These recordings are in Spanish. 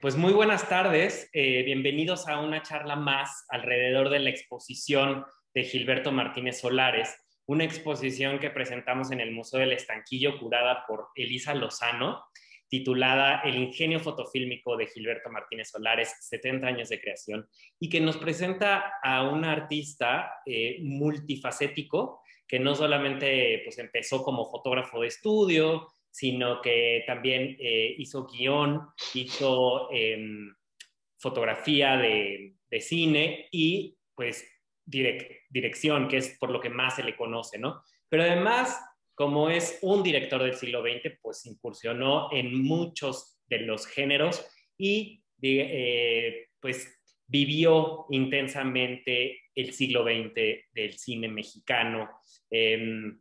Pues muy buenas tardes, eh, bienvenidos a una charla más alrededor de la exposición de Gilberto Martínez Solares, una exposición que presentamos en el Museo del Estanquillo curada por Elisa Lozano, titulada El ingenio fotofílmico de Gilberto Martínez Solares, 70 años de creación, y que nos presenta a un artista eh, multifacético que no solamente pues, empezó como fotógrafo de estudio, sino que también eh, hizo guion, hizo em, fotografía de, cine y pues dirección, que es por lo que más se le conoce, ¿no? Pero además, como es un director del siglo XX, pues incursionó en muchos de los géneros y eh, pues vivió intensamente el siglo XX del cine mexicano. Em,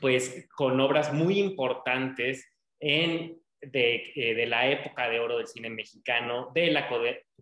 pues con obras muy importantes en, de, eh, de, la época de oro del cine mexicano, de la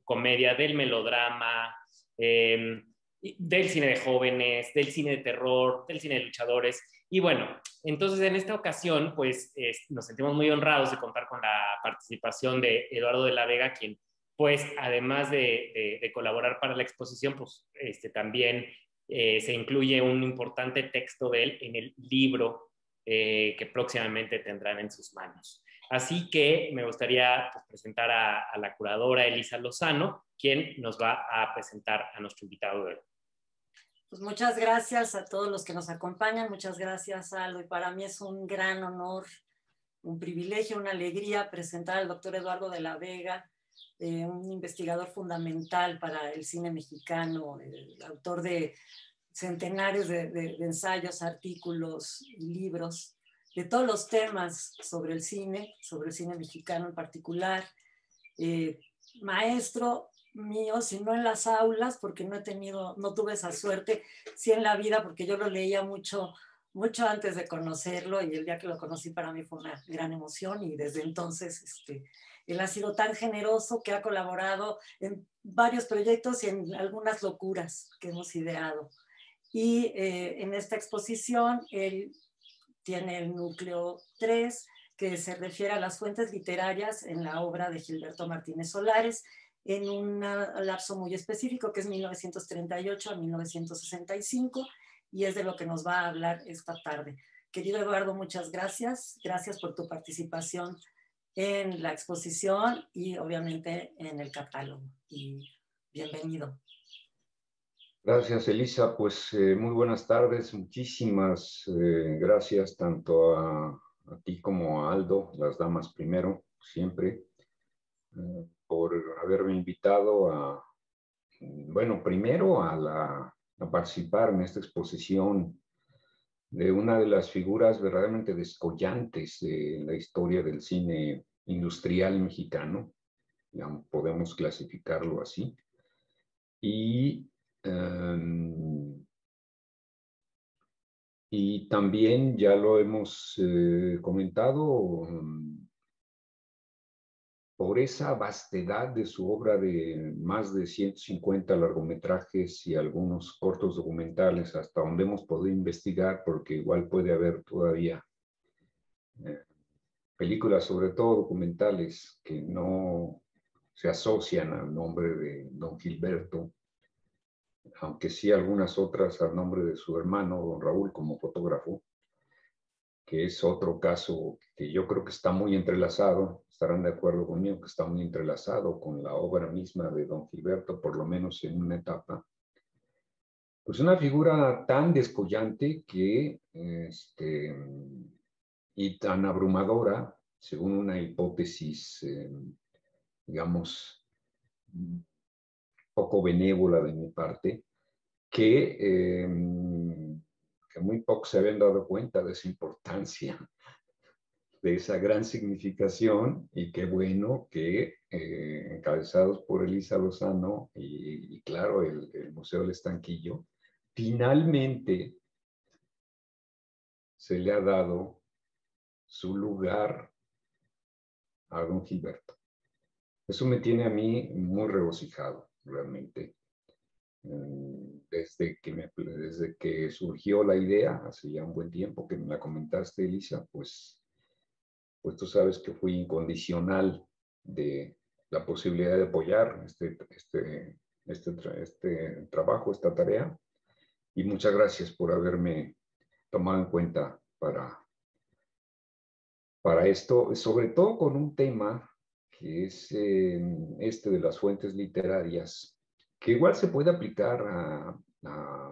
comedia, del melodrama, em, del cine de jóvenes, del cine de terror, del cine de luchadores. Y bueno, entonces en esta ocasión, pues nos sentimos muy honrados de contar con la participación de Eduardo de la Vega, quien pues además de, de, colaborar para la exposición, pues este, también eh, se incluye un importante texto de él en el libro eh, que próximamente tendrán en sus manos. Así que me gustaría pues, presentar a, la curadora Elisa Lozano, quien nos va a presentar a nuestro invitado de hoy. Pues muchas gracias a todos los que nos acompañan, muchas gracias Aldo, y para mí es un gran honor, un privilegio, una alegría presentar al doctor Eduardo de la Vega, un investigador fundamental para el cine mexicano, autor de centenares de, ensayos, artículos y libros de todos los temas sobre el cine, sobre el cine mexicano en particular. Eh, maestro mío, si no en las aulas, porque no he tenido, no tuve esa suerte, sí en la vida, porque yo lo leía mucho, mucho antes de conocerlo y el día que lo conocí para mí fue una gran emoción y desde entonces este, él ha sido tan generoso que ha colaborado en varios proyectos y en algunas locuras que hemos ideado. Y eh, en esta exposición él tiene el núcleo 3, que se refiere a las fuentes literarias en la obra de Gilberto Martínez Solares, en un lapso muy específico, que es 1938 a 1965, y es de lo que nos va a hablar esta tarde. Querido Eduardo, muchas gracias. Gracias por tu participación en la exposición y obviamente en el catálogo. Y bienvenido. Gracias, Elisa. Pues eh, muy buenas tardes. Muchísimas eh, gracias tanto a, ti como a Aldo, las damas primero, siempre, eh, por haberme invitado a, bueno, primero a, la, a participar en esta exposición de una de las figuras verdaderamente descollantes de la historia del cine industrial mexicano, podemos clasificarlo así, y Em, y también ya lo hemos eh, comentado, em, por esa vastedad de su obra de más de 150 largometrajes y algunos cortos documentales, hasta donde hemos podido investigar, porque igual puede haber todavía eh, películas, sobre todo documentales, que no se asocian al nombre de don Gilberto aunque sí algunas otras al nombre de su hermano, don Raúl, como fotógrafo, que es otro caso que yo creo que está muy entrelazado, estarán de acuerdo conmigo que está muy entrelazado con la obra misma de don Gilberto, por lo menos en una etapa. Pues una figura tan descollante que, este, y tan abrumadora, según una hipótesis, eh, digamos, poco benévola de mi parte, que, em, que muy pocos se habían dado cuenta de su importancia, de esa gran significación, y qué bueno que eh, encabezados por Elisa Lozano y, claro, el, el Museo del Estanquillo, finalmente se le ha dado su lugar a don Gilberto. Eso me tiene a mí muy regocijado realmente. Mm, desde que, desde que surgió la idea, hace ya un buen tiempo que me la comentaste, Elisa, pues, pues tú sabes que fui incondicional de, la posibilidad de apoyar este, este, este, este trabajo, esta tarea. Y muchas gracias por haberme tomado en cuenta para, para esto, sobre todo con un tema que es eh, este de las fuentes literarias, que igual se puede aplicar a,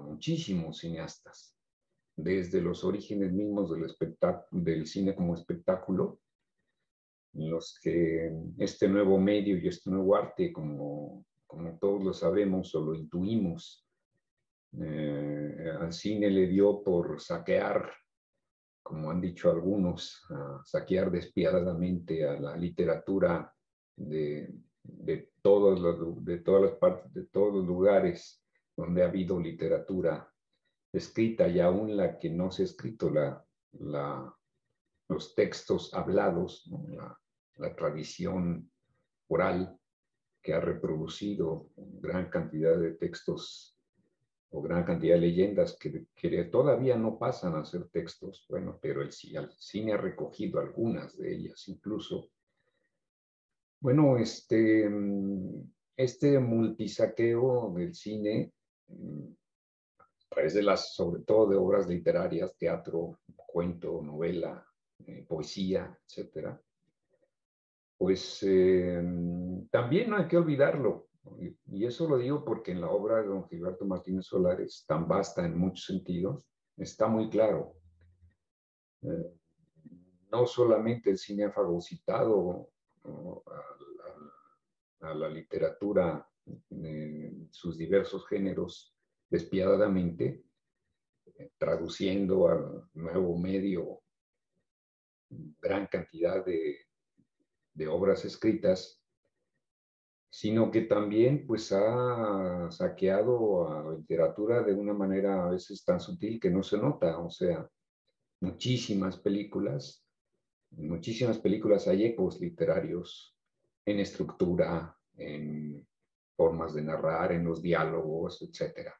muchísimos cineastas, desde los orígenes mismos del, del cine como espectáculo, en los que este nuevo medio y este nuevo arte, como, como todos lo sabemos o lo intuimos, eh, al cine le dio por saquear, como han dicho algunos, saquear despiadadamente a la literatura de, de, de todas las partes, de todos los lugares donde ha habido literatura escrita y aún la que no se ha escrito, la, los textos hablados, la, la, tradición oral que ha reproducido gran cantidad de textos o gran cantidad de leyendas que, que todavía no pasan a ser textos, bueno, pero el, el cine ha recogido algunas de ellas incluso. Bueno, este, este multisaqueo del cine a través de las, sobre todo de obras literarias, teatro, cuento, novela, eh, poesía, etcétera, pues eh, también no hay que olvidarlo. Y eso lo digo porque en la obra de don Gilberto Martínez Solares, tan vasta en muchos sentidos, está muy claro. Eh, no solamente el cine ha fagocitado a la literatura en sus diversos géneros despiadadamente, traduciendo al nuevo medio gran cantidad de, de obras escritas, sino que también pues ha saqueado a la literatura de una manera a veces tan sutil que no se nota, o sea, muchísimas películas, muchísimas películas hay ecos literarios en estructura, en formas de narrar, en los diálogos, etcétera.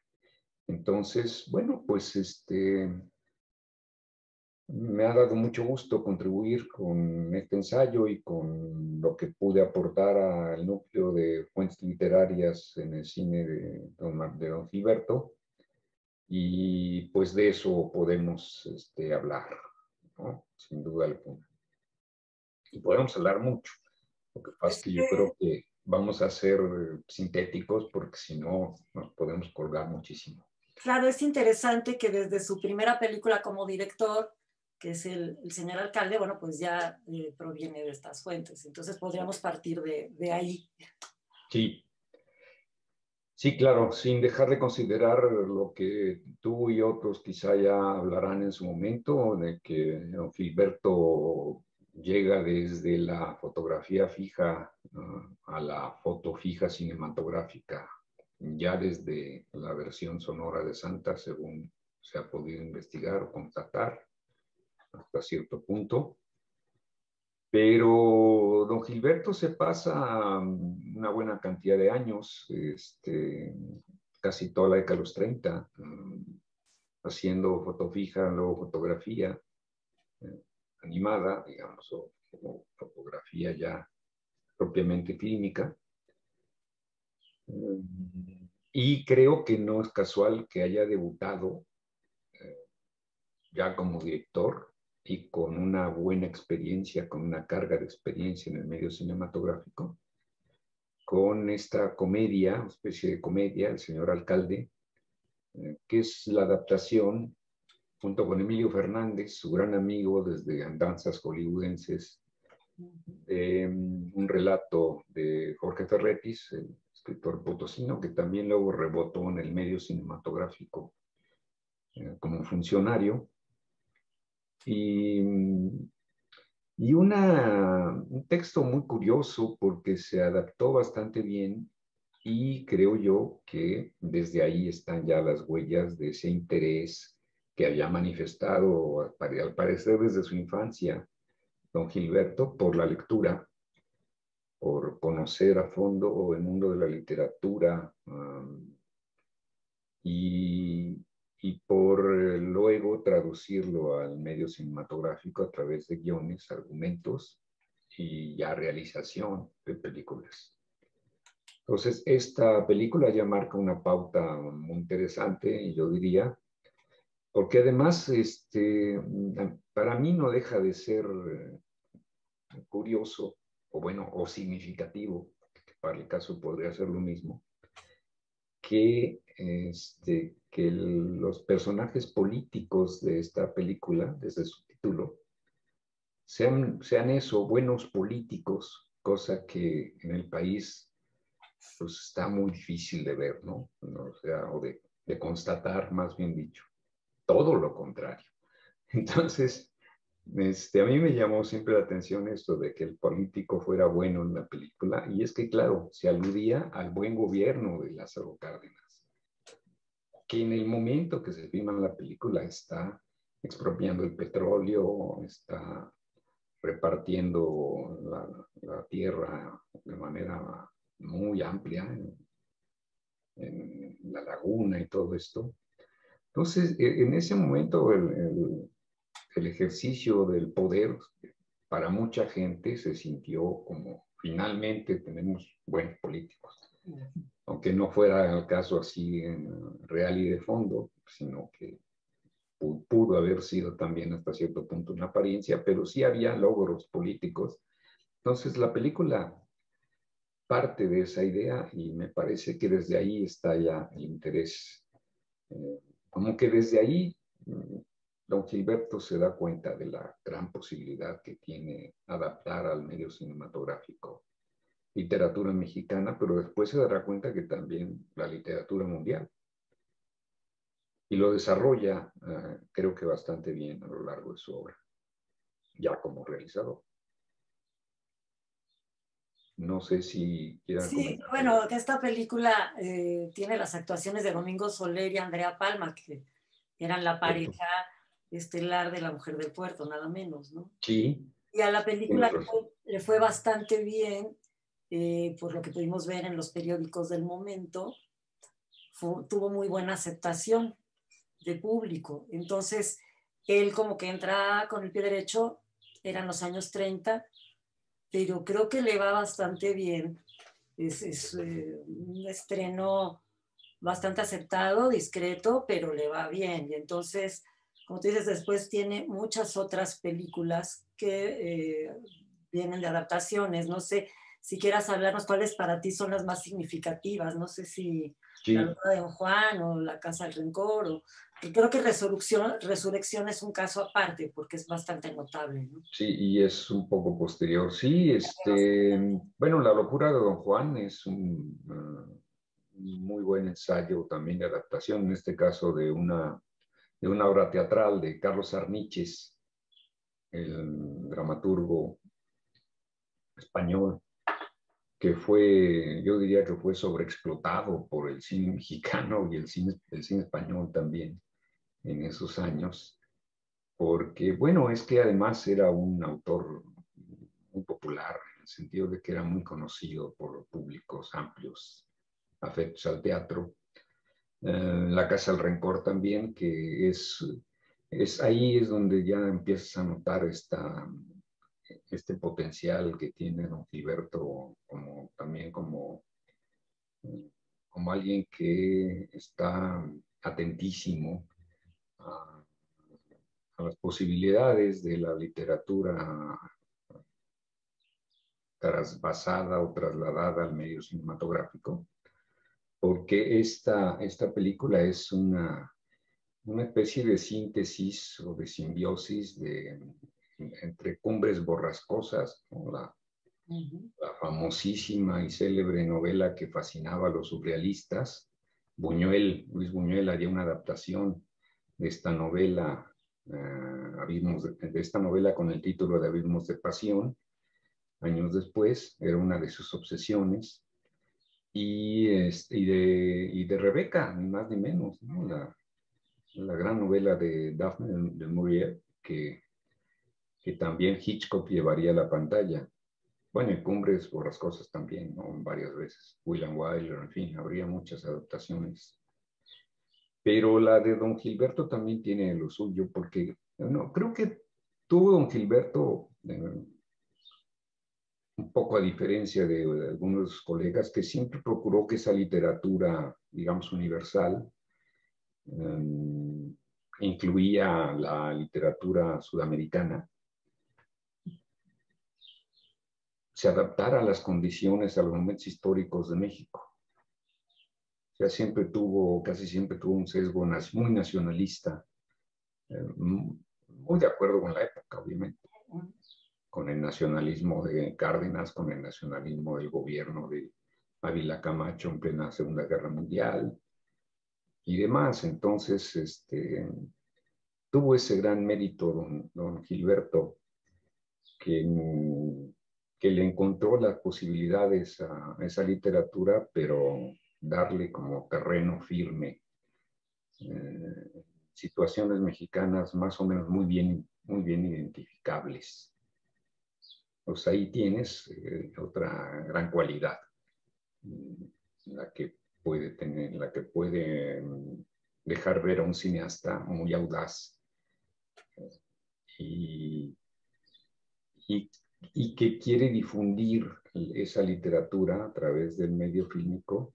Entonces, bueno, pues este, me ha dado mucho gusto contribuir con este ensayo y con lo que pude aportar al núcleo de fuentes literarias en el cine de Don, de don Gilberto. Y pues de eso podemos este, hablar, ¿no? sin duda alguna. Y podemos hablar mucho. Lo que pasa es que yo creo que vamos a ser sintéticos porque si no nos podemos colgar muchísimo. Claro, es interesante que desde su primera película como director, que es el, señor alcalde, bueno, pues ya eh, proviene de estas fuentes. Entonces podríamos partir de, de, ahí. Sí. Sí, claro, sin dejar de considerar lo que tú y otros quizá ya hablarán en su momento, de que Gilberto llega desde la fotografía fija a la foto fija cinematográfica, ya desde la versión sonora de Santa, según se ha podido investigar o constatar hasta cierto punto. Pero don Gilberto se pasa una buena cantidad de años, este, casi toda la década de los 30, haciendo foto fija, luego fotografía. Eh, animada, digamos, o como fotografía ya propiamente clínica. Mm, y creo que no es casual que haya debutado eh, ya como director y con una buena experiencia, con una carga de experiencia en el medio cinematográfico, con esta comedia, especie de comedia, El señor alcalde, eh, que es la adaptación junto con Emilio Fernández, su gran amigo desde Andanzas Hollywoodenses, un relato de Jorge Ferretis, el escritor potosino, que también luego rebotó en el medio cinematográfico eh, como funcionario. Y, y una, un texto muy curioso porque se adaptó bastante bien y creo yo que desde ahí están ya las huellas de ese interés que había manifestado, al parecer desde su infancia, don Gilberto, por la lectura, por conocer a fondo el mundo de la literatura um, y, y, por luego traducirlo al medio cinematográfico a través de guiones, argumentos y ya realización de películas. Entonces, esta película ya marca una pauta muy interesante, yo diría, porque además, este, para mí no deja de ser curioso, o bueno, o significativo, que para el caso podría ser lo mismo, que, este, que los personajes políticos de esta película, desde su título, sean, sean eso, buenos políticos, cosa que en el país pues está muy difícil de ver, ¿no? O sea, o de, de constatar, más bien dicho. Todo lo contrario. Entonces, este, a mí me llamó siempre la atención esto de que el político fuera bueno en la película, y es que, claro, se aludía al buen gobierno de Lázaro Cárdenas, que en el momento que se filma la película está expropiando el petróleo, está repartiendo la, la tierra de manera muy amplia en, la laguna y todo esto. Entonces, e, en ese momento el, ejercicio del poder para mucha gente se sintió como finalmente tenemos buenos políticos. Aunque no fuera el caso así real y de fondo, sino que pudo haber sido también hasta cierto punto una apariencia, pero sí había logros políticos. Entonces la película parte de esa idea y me parece que desde ahí está ya el interés. Eh, como que desde ahí mm, don Gilberto se da cuenta de la gran posibilidad que tiene adaptar al medio cinematográfico literatura mexicana, pero después se dará cuenta que también la literatura mundial. Y lo desarrolla, eh, creo que bastante bien a lo largo de su obra, ya como realizador. No sé si quieran Sí, bueno, esta película eh, tiene las actuaciones de Domingo Soler y Andrea Palma, que eran la pareja estelar de La Mujer del Puerto, nada menos, ¿no? Sí. Y a la película le fue, bastante bien, eh, por lo que pudimos ver en los periódicos del momento. tuvo muy buena aceptación de público. Entonces, él como que entra con el pie derecho, eran los años 30, pero creo que le va bastante bien. Es, eh, un estreno bastante aceptado, discreto, pero le va bien. Y entonces, como tú dices, después tiene muchas otras películas que eh, vienen de adaptaciones. No sé si quieras hablarnos cuáles para ti son las más significativas. No sé si La Luna de Don Juan o La Casa del Rencor o creo que Resurrección, Resurrección es un caso aparte porque es bastante notable. ¿no? Sí, y es un poco posterior. Sí, este, bueno, La locura de Don Juan es un muy buen ensayo también de adaptación, en este caso de una, de una obra teatral de Carlos Arniches, el dramaturgo español, que fue, yo diría que fue sobreexplotado por el cine mexicano y el cine, el cine español también en esos años, porque, bueno, es que además era un autor muy popular, en el sentido de que era muy conocido por públicos amplios, afectos al teatro. Eh, la Casa del Rencor también, que es, es ahí es donde ya empiezas a notar esta, este potencial que tiene don Gilberto como, también como, como alguien que está atentísimo a, las posibilidades de la literatura trasvasada o trasladada al medio cinematográfico, porque esta, esta película es una, una especie de síntesis o de simbiosis de, entre Cumbres Borrascosas, la, la, famosísima y célebre novela que fascinaba a los surrealistas. Buñuel, Luis Buñuel haría una adaptación de esta novela, eh, de, esta novela con el título de Abismos de Pasión, años después, era una de sus obsesiones, y, este, y, de, y de, Rebeca, ni más ni menos, la, la, gran novela de Daphne de, Maurier, que, que también Hitchcock llevaría a la pantalla. Bueno, y Cumbres por las cosas también, ¿no? varias veces. William Wyler, en fin, habría muchas adaptaciones pero la de don Gilberto también tiene lo suyo, porque no, creo que tuvo don Gilberto eh, un poco a diferencia de, algunos colegas, que siempre procuró que esa literatura, digamos, universal, em, incluía la literatura sudamericana, se adaptara a las condiciones, a los momentos históricos de México. O sea, siempre tuvo, casi siempre tuvo un sesgo muy nacionalista, eh, muy de acuerdo con la época, obviamente con el nacionalismo de Cárdenas, con el nacionalismo del gobierno de Ávila Camacho en plena Segunda Guerra Mundial y demás. Entonces, este, tuvo ese gran mérito don, Gilberto, que, que, le encontró las posibilidades a esa literatura, pero darle como terreno firme. Eh, situaciones mexicanas más o menos muy bien, muy bien identificables pues ahí tienes eh, otra gran cualidad, mm, la que puede tener, la que puede mm, dejar ver a un cineasta muy audaz y, y, que quiere difundir esa literatura a través del medio fílmico,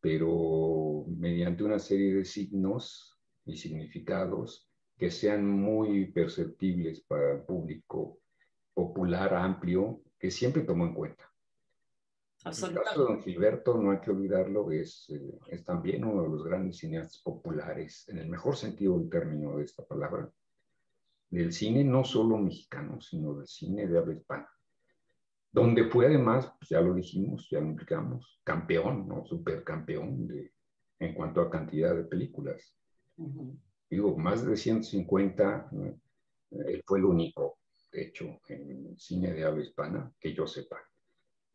pero mediante una serie de signos y significados que sean muy perceptibles para el público popular, amplio, que siempre tomó en cuenta. El caso de don Gilberto, no hay que olvidarlo, es, eh, es también uno de los grandes cineastas populares, en el mejor sentido del término de esta palabra, del cine no solo mexicano, sino del cine de habla hispana, donde fue además, pues ya lo dijimos, ya lo implicamos, campeón, ¿no? Supercampeón de, en cuanto a cantidad de películas. Digo, más de 150, él fue el único hecho en cine de habla hispana, que yo sepa.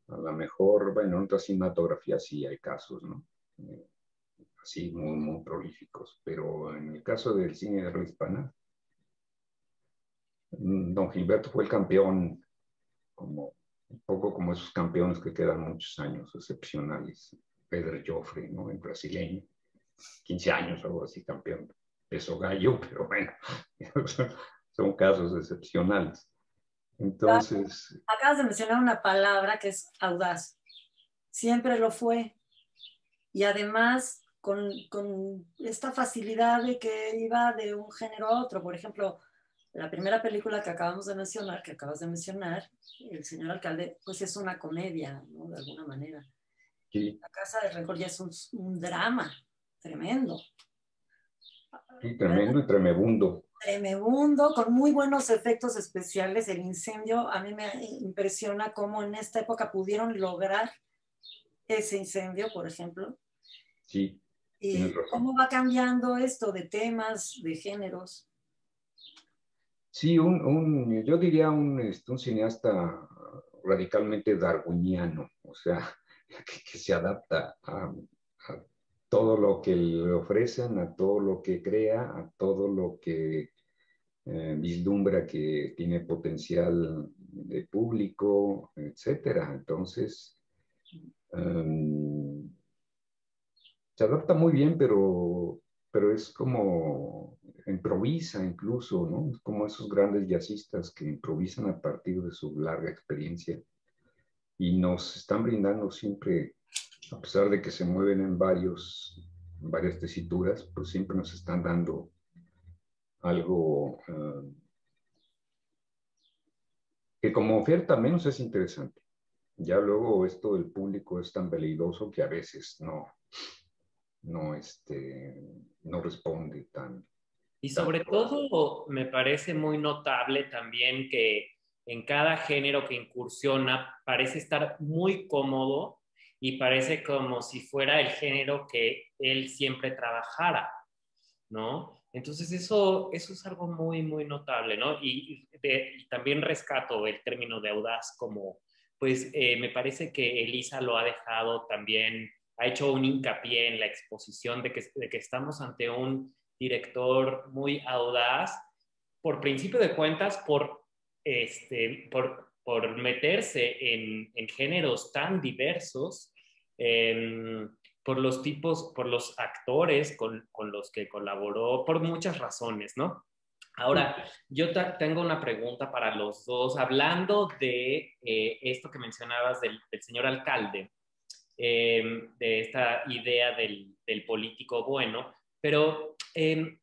A lo mejor, bueno, en otra cinematografía sí hay casos, ¿no? Eh, así muy, muy prolíficos, pero en el caso del cine de habla hispana, don Gilberto fue el campeón, como un poco como esos campeones que quedan muchos años, excepcionales. Pedro Joffre, ¿no? En brasileño, 15 años, algo así, campeón. Peso gallo, pero bueno, son casos excepcionales. Entonces... Acabas de mencionar una palabra que es audaz. Siempre lo fue. Y además con, esta facilidad de que iba de un género a otro. Por ejemplo, la primera película que acabamos de mencionar, que acabas de mencionar, El señor alcalde, pues es una comedia, ¿no? De alguna manera. La Casa de Rencor ya es un, un drama tremendo. Sí, tremendo y tremebundo tremebundo, con muy buenos efectos especiales. El incendio, a mí me impresiona cómo en esta época pudieron lograr ese incendio, por ejemplo. Sí. Y cómo va cambiando esto de temas, de géneros. Sí, un, yo diría un, este, un, cineasta radicalmente darwiniano, o sea, que, se adapta a, todo lo que le ofrecen, a todo lo que crea, a todo lo que eh, vislumbra que tiene potencial de público, etcétera. Entonces, em, se adapta muy bien, pero, pero es como improvisa incluso, ¿no? Como esos grandes jazzistas que improvisan a partir de su larga experiencia y nos están brindando siempre a pesar de que se mueven en, varios, varias tesituras, pues siempre nos están dando algo eh, que como oferta menos es interesante. Ya luego esto del público es tan veleidoso que a veces no, no, este, no responde tan. Y sobre todo me parece muy notable también que en cada género que incursiona parece estar muy cómodo y parece como si fuera el género que él siempre trabajara, ¿no? Entonces eso, eso es algo muy, muy notable, ¿no? Y, también rescato el término de audaz como, pues eh, me parece que Elisa lo ha dejado también, ha hecho un hincapié en la exposición de que, de que estamos ante un director muy audaz, por principio de cuentas, por, este, por, por meterse en, en géneros tan diversos, em, por los tipos, por los actores con, con, los que colaboró, por muchas razones, ¿no? Ahora, yo tengo una pregunta para los dos, hablando de eh, esto que mencionabas del, señor alcalde, em, de esta idea del, político bueno, pero em,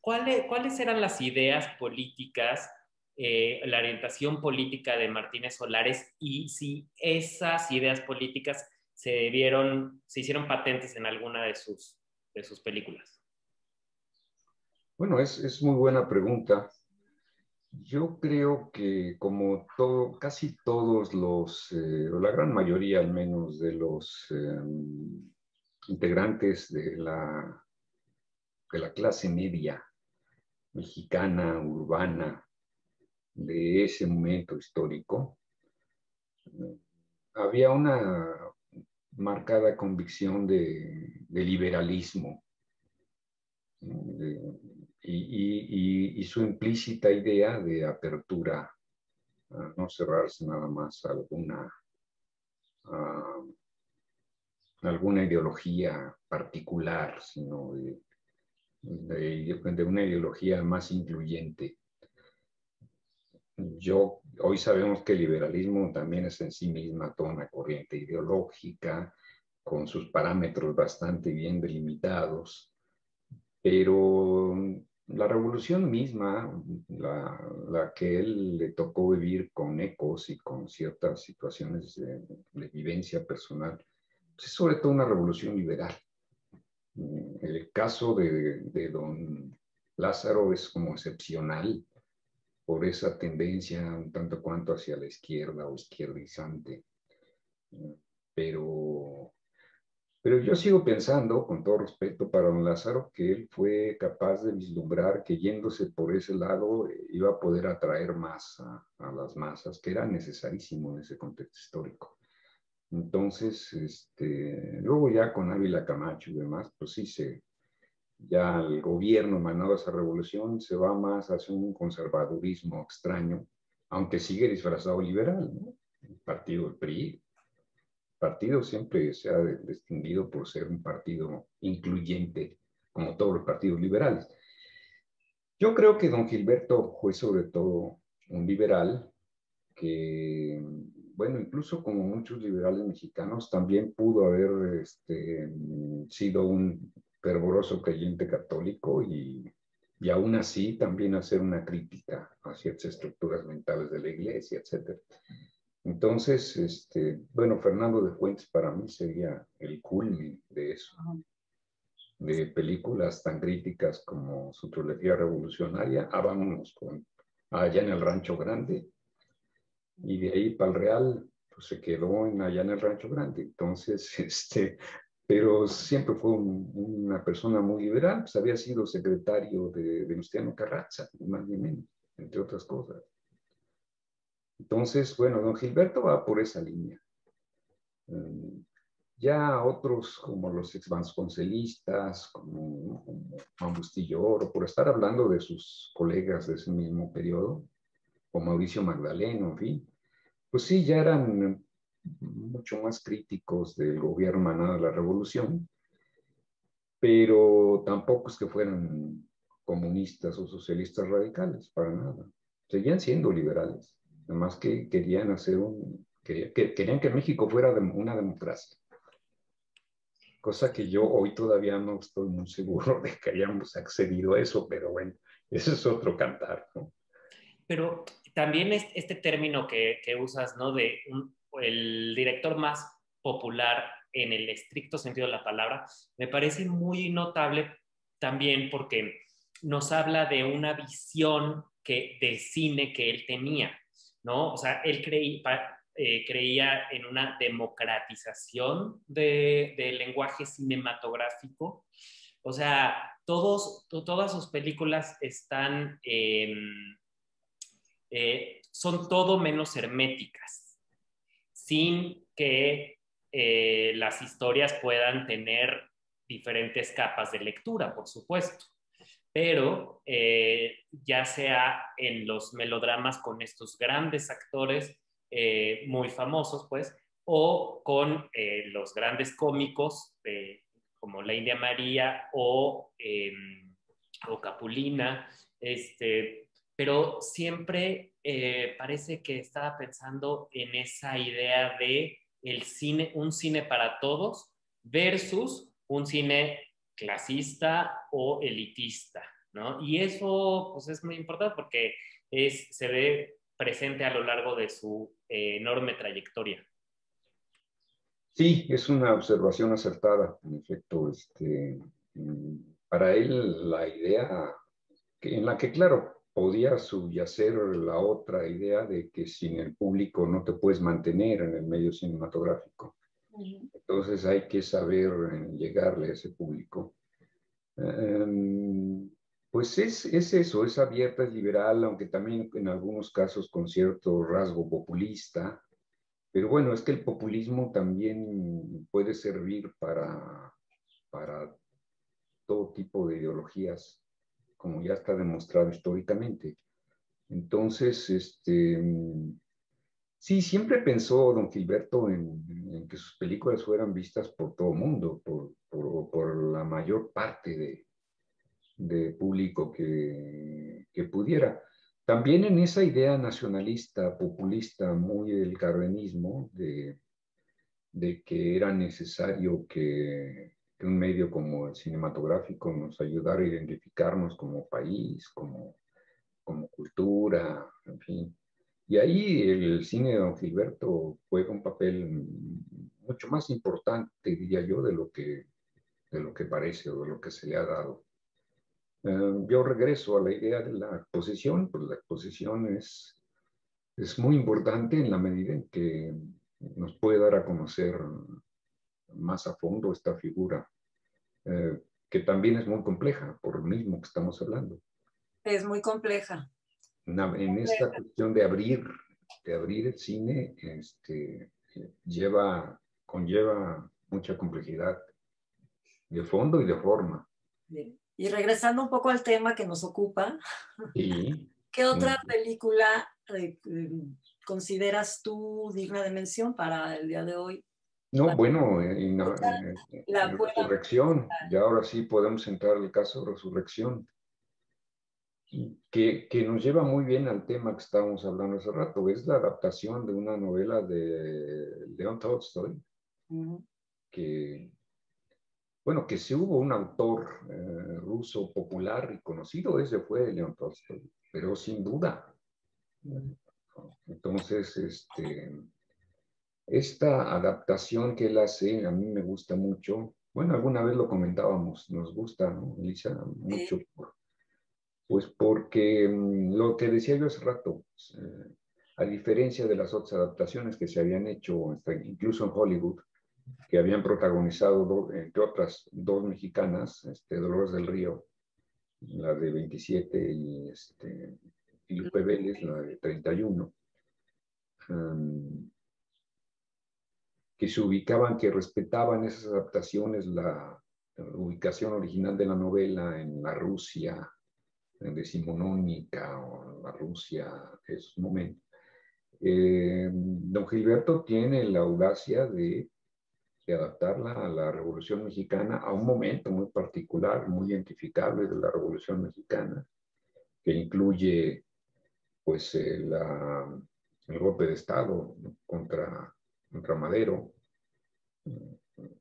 ¿cuáles, ¿cuáles eran las ideas políticas, eh, la orientación política de Martínez Solares y si esas ideas políticas se vieron, se hicieron patentes en alguna de sus, de sus películas? Bueno, es, muy buena pregunta. Yo creo que como todo, casi todos los, eh, o la gran mayoría al menos de los em, integrantes de la, de la clase media mexicana, urbana, de ese momento histórico, había una marcada convicción de, liberalismo, y, su implícita idea de apertura, no cerrarse nada más a alguna, alguna ideología particular, sino de, de, una ideología más incluyente. Yo, hoy sabemos que el liberalismo también es en sí misma toda una corriente ideológica, con sus parámetros bastante bien delimitados, pero la revolución misma, la, que él le tocó vivir con ecos y con ciertas situaciones de, vivencia personal, pues es sobre todo una revolución liberal. El caso de, don Lázaro es como excepcional por esa tendencia un tanto cuanto hacia la izquierda o izquierdizante. Pero pero yo sigo pensando, con todo respeto para don Lázaro, que él fue capaz de vislumbrar que yéndose por ese lado eh, iba a poder atraer más a, las masas, que era necesarísimo en ese contexto histórico. Entonces, este, luego ya con Ávila Camacho y demás, pues sí, se, ya el gobierno manado esa revolución se va más hacia un conservadurismo extraño, aunque sigue disfrazado liberal, ¿no? El partido del PRI, partido siempre se ha distinguido por ser un partido incluyente, como todos los partidos liberales. Yo creo que don Gilberto fue sobre todo un liberal que, bueno, incluso como muchos liberales mexicanos, también pudo haber este, sido un fervoroso creyente católico y, y aún así también hacer una crítica a ciertas estructuras mentales de la iglesia, etcétera. Entonces, este, bueno, Fernando de Fuentes para mí sería el culmen de eso, de películas tan críticas como su trilogía revolucionaria, ah, vámonos con allá en el Rancho Grande, y de ahí para el Real, pues se quedó en allá en el Rancho Grande. Entonces, este, pero siempre fue una persona muy liberal, pues había sido secretario de Venustiano Carranza, más ni menos, entre otras cosas. Entonces, bueno, don Gilberto va por esa línea. Mm, ya otros como los ex vasconcelistas, como, Juan Bustillo Oro, por estar hablando de sus colegas de ese mismo periodo, o Mauricio Magdaleno, en fin, pues sí, ya eran mucho más críticos del gobierno manado de la revolución, pero tampoco es que fueran comunistas o socialistas radicales, para nada. Seguían siendo liberales más que querían hacer un, que, querían que México fuera una democracia. Cosa que yo hoy todavía no estoy muy seguro de que hayamos accedido a eso, pero bueno, eso es otro cantar. Pero también este término que, que usas, ¿no? De el director más popular en el estricto sentido de la palabra, me parece muy notable también porque nos habla de una visión que, de cine que él tenía. ¿no? O sea, él eh, creía en una democratización del lenguaje cinematográfico. O sea, todos, todas sus películas están, em, eh, son todo menos herméticas, sin que eh, las historias puedan tener diferentes capas de lectura, por supuesto. Pero eh, ya sea en los melodramas con estos grandes actores muy famosos, pues, o con los grandes cómicos como la India María o, o Capulina, este, pero siempre eh, parece que estaba pensando en esa idea de el cine, un cine para todos versus un cine clasista o elitista, ¿no? Y eso pues es muy importante porque es, se ve presente a lo largo de su eh, enorme trayectoria. Sí, es una observación acertada, en efecto. Este, mm, para él la idea en la que, claro, podía subyacer la otra idea de que sin el público no te puedes mantener en el medio cinematográfico. Entonces hay que saber eh, llegarle a ese público. Em, pues es, es, eso, es abierta, es liberal, aunque también en algunos casos con cierto rasgo populista. Pero bueno, es que el populismo también puede servir para, para todo tipo de ideologías, como ya está demostrado históricamente. Entonces, este, sí, siempre pensó don Gilberto en, que sus películas fueran vistas por todo el mundo, por, por, la mayor parte de, de público que, que, pudiera. También en esa idea nacionalista, populista, muy del cardenismo, de, de que era necesario que, que, un medio como el cinematográfico nos ayudara a identificarnos como país, como, como cultura, en fin. Y ahí el cine de Don Gilberto juega un papel mucho más importante, diría yo, de lo que, de lo que parece o de lo que se le ha dado. Eh, yo regreso a la idea de la exposición, pues la exposición es, es muy importante en la medida en que nos puede dar a conocer más a fondo esta figura, eh, que también es muy compleja, por lo mismo que estamos hablando. Es muy compleja. en esta cuestión de abrir, de abrir el cine, este, lleva, conlleva mucha complejidad de fondo y de forma. Y regresando un poco al tema que nos ocupa, ¿qué otra película eh, consideras tú digna de mención para el día de hoy? No, bueno, en, la, resurrección, ya ahora sí podemos entrar al caso de resurrección, que, que, nos lleva muy bien al tema que estábamos hablando hace rato, es la adaptación de una novela de León Tolstoy, que bueno, que si hubo un autor eh, ruso popular y conocido, ese fue León Tolstoy, pero sin duda. Entonces, este, esta adaptación que él hace, a mí me gusta mucho. Bueno, alguna vez lo comentábamos, nos gusta, ¿no, Elisa? Mucho. pues porque mm, lo que decía yo hace rato, eh, a diferencia de las otras adaptaciones que se habían hecho, incluso en Hollywood, que habían protagonizado, entre otras, dos mexicanas, este, Dolores del Río, la de 27 y, este, Lupe Vélez, la de 31, que se ubicaban, que respetaban esas adaptaciones, la, ubicación original de la novela en la Rusia decimonónica o la Rusia de esos momentos. Eh, don Gilberto tiene la audacia de adaptarla a la Revolución Mexicana, a un momento muy particular, muy identificable de la Revolución Mexicana, que incluye pues el, el golpe de Estado contra, contra Madero, el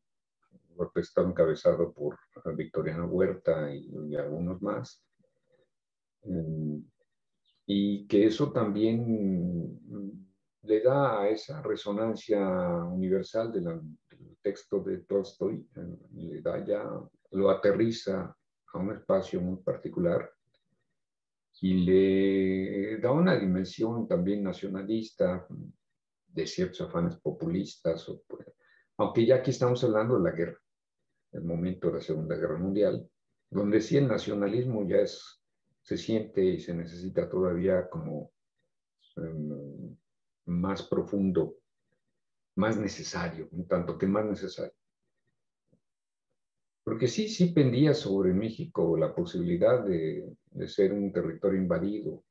golpe de Estado encabezado por Victoriano Huerta y, algunos más, y que eso también le da a esa resonancia universal de la, texto de Tolstoy, le da ya, lo aterriza a un espacio muy particular y le da una dimensión también nacionalista de ciertos afanes populistas, pues, aunque ya aquí estamos hablando de la guerra, el momento de la Segunda Guerra Mundial, donde sí el nacionalismo ya es, se siente y se necesita todavía como em, más profundo más necesario, un tanto que más necesario. Porque sí, sí pendía sobre México la posibilidad de, ser un territorio invadido,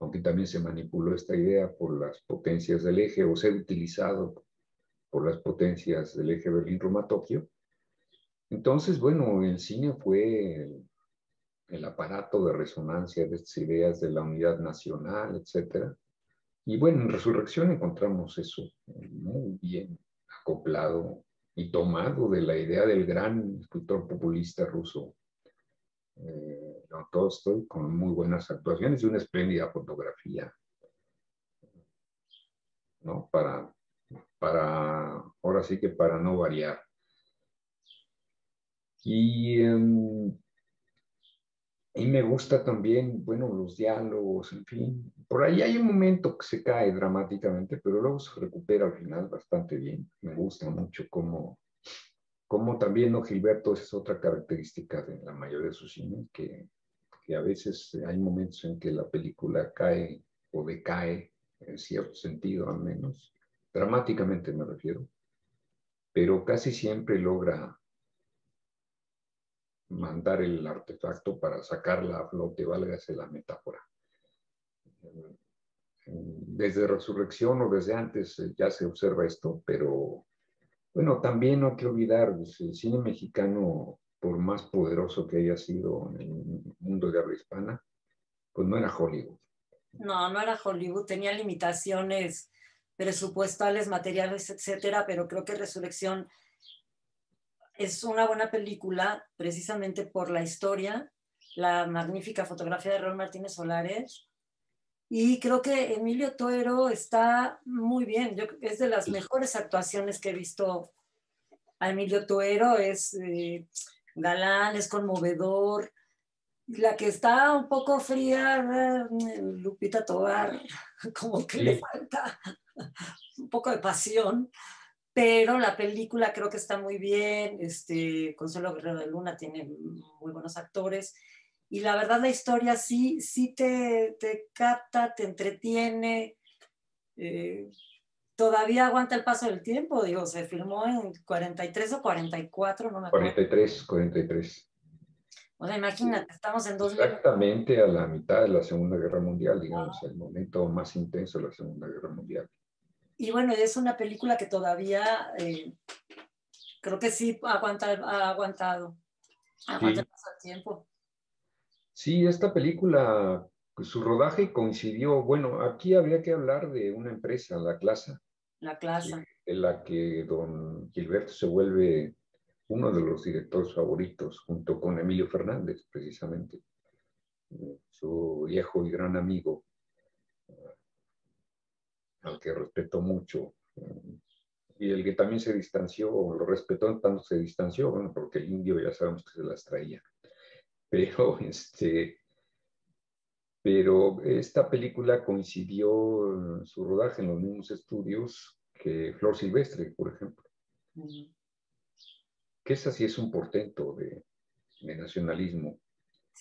aunque también se manipuló esta idea por las potencias del eje o ser utilizado por las potencias del eje Berlín-Roma-Tokio. Entonces, bueno, el cine fue el aparato de resonancia de estas ideas de la unidad nacional, etc. Y bueno, en Resurrección encontramos eso muy bien acoplado y tomado de la idea del gran escritor populista ruso, eh, Tolstoy, con muy buenas actuaciones y una espléndida fotografía, ¿no? Para, para, ahora sí que para no variar. Y, em, y me gusta también, bueno, los diálogos, en fin. Por ahí hay un momento que se cae dramáticamente, pero luego se recupera al final bastante bien. Me gusta mucho cómo, cómo también, ¿no? Gilberto, esa es otra característica de la mayoría de sus cines, que, que a veces hay momentos en que la película cae o decae, en cierto sentido al menos, dramáticamente me refiero, pero casi siempre logra mandar el artefacto para sacarla a flote, válgase la metáfora. Desde Resurrección o desde antes eh, ya se observa esto, pero bueno, también no hay que olvidar, pues, el cine mexicano, por más poderoso que haya sido en el mundo de habla hispana, pues no era Hollywood. No, no era Hollywood, tenía limitaciones presupuestales, materiales, etcétera, pero creo que Resurrección es una buena película precisamente por la historia, la magnífica fotografía de Raúl Martínez Solares. Y creo que Emilio Toero está muy bien. Yo, es de las mejores actuaciones que he visto a Emilio Toero. Es eh, galán, es conmovedor. La que está un poco fría, eh, Lupita Tobar, como que le falta un poco de pasión pero la película creo que está muy bien, este, Consuelo Guerrero de Luna tiene muy buenos actores, y la verdad la historia sí, sí te, te capta, te entretiene, eh, todavía aguanta el paso del tiempo, digo, se filmó en 43 o 44, no me acuerdo. 43, 43. O sea, imagínate, estamos en 2000. Exactamente a la mitad de la Segunda Guerra Mundial, digamos, el momento más intenso de la Segunda Guerra Mundial. Y bueno, es una película que todavía eh, creo que sí aguanta, ha aguantado. Aguanta sí. el tiempo. Sí, esta película, pues, su rodaje coincidió, bueno, aquí habría que hablar de una empresa, La Clasa. La Clasa. En la que don Gilberto se vuelve uno de los directores favoritos, junto con Emilio Fernández, precisamente, su viejo y gran amigo al que respetó mucho, y el que también se distanció, lo respetó tanto se distanció, bueno, porque el indio ya sabemos que se las traía. Pero, este, pero esta película coincidió su rodaje en los mismos estudios que Flor Silvestre, por ejemplo. Que esa sí es un portento de, de nacionalismo.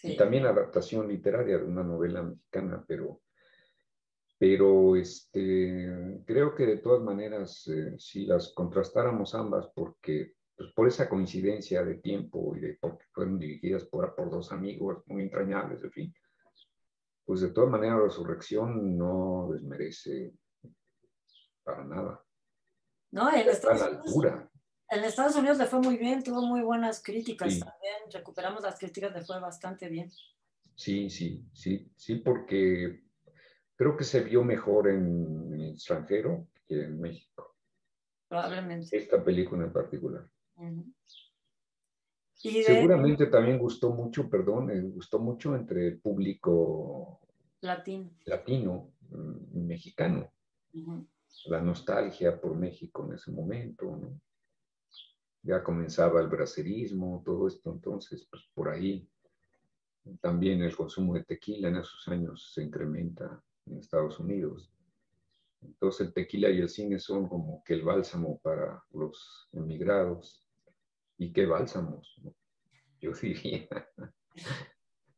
Y también adaptación literaria de una novela mexicana, pero pero este, creo que de todas maneras, eh, si las contrastáramos ambas, porque pues, por esa coincidencia de tiempo y de porque fueron dirigidas por, por dos amigos muy entrañables, en fin, pues de todas maneras la resurrección no desmerece para nada. No, en Estados, Unidos, en Estados Unidos le fue muy bien, tuvo muy buenas críticas también, recuperamos las críticas, le fue bastante bien. Sí, sí, sí, sí, porque creo que se vio mejor en, el extranjero que en México. Probablemente. Esta película en particular. Seguramente también gustó mucho, perdón, eh, gustó mucho entre el público latino, latino mm, mexicano. La nostalgia por México en ese momento, ¿no? Ya comenzaba el bracerismo, todo esto, entonces, pues por ahí también el consumo de tequila en esos años se incrementa en Estados Unidos. Entonces el tequila y el cine son como que el bálsamo para los emigrados. ¿Y qué bálsamos? Yo diría.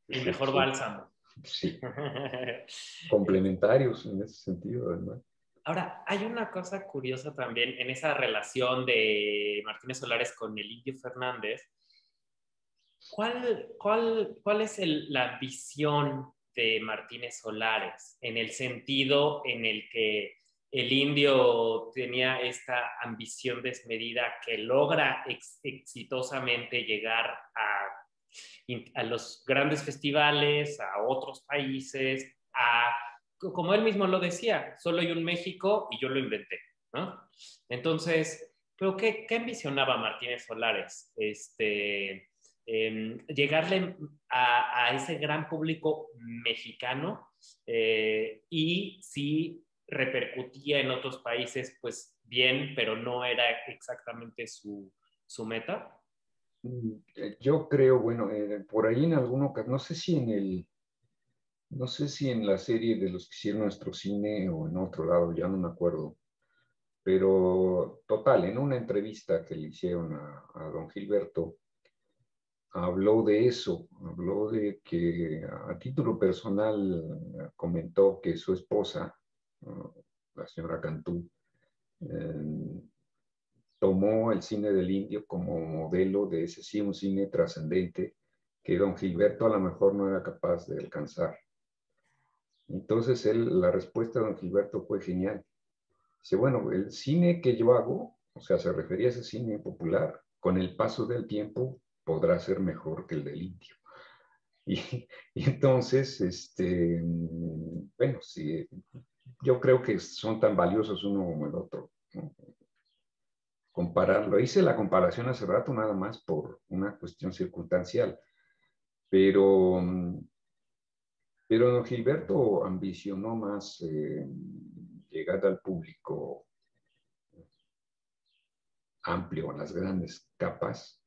El mejor bálsamo. Sí. Complementarios en ese sentido, además. Ahora, hay una cosa curiosa también en esa relación de Martínez Solares con el Indio Fernández. ¿Cuál, cuál, cuál es la visión de Martínez Solares, en el sentido en el que el indio tenía esta ambición desmedida que logra exitosamente llegar a los grandes festivales, a otros países, a, como él mismo lo decía, solo hay un México y yo lo inventé, ¿no? Entonces, pero ¿qué, qué ambicionaba Martínez Solares? Este, em, llegarle a, ese gran público mexicano eh, y si repercutía en otros países, pues bien, pero no era exactamente su, meta. Mm, eh, yo creo, bueno, eh, por ahí en alguno no sé si en el, no sé si en la serie de los que hicieron nuestro cine o en otro lado, ya no me acuerdo, pero total, en una entrevista que le hicieron a, don Gilberto, habló de eso, habló de que a título personal comentó que su esposa, la señora Cantú, eh, tomó el cine del indio como modelo de ese sí, un cine trascendente que don Gilberto a lo mejor no era capaz de alcanzar. Entonces él, la respuesta de don Gilberto fue genial. Dice, bueno, el cine que yo hago, o sea, se refería a ese cine popular, con el paso del tiempo podrá ser mejor que el del indio. Y, entonces, este, bueno, sí, yo creo que son tan valiosos uno como el otro compararlo. Hice la comparación hace rato nada más por una cuestión circunstancial, pero, pero don Gilberto ambicionó más eh, llegar al público amplio, a las grandes capas,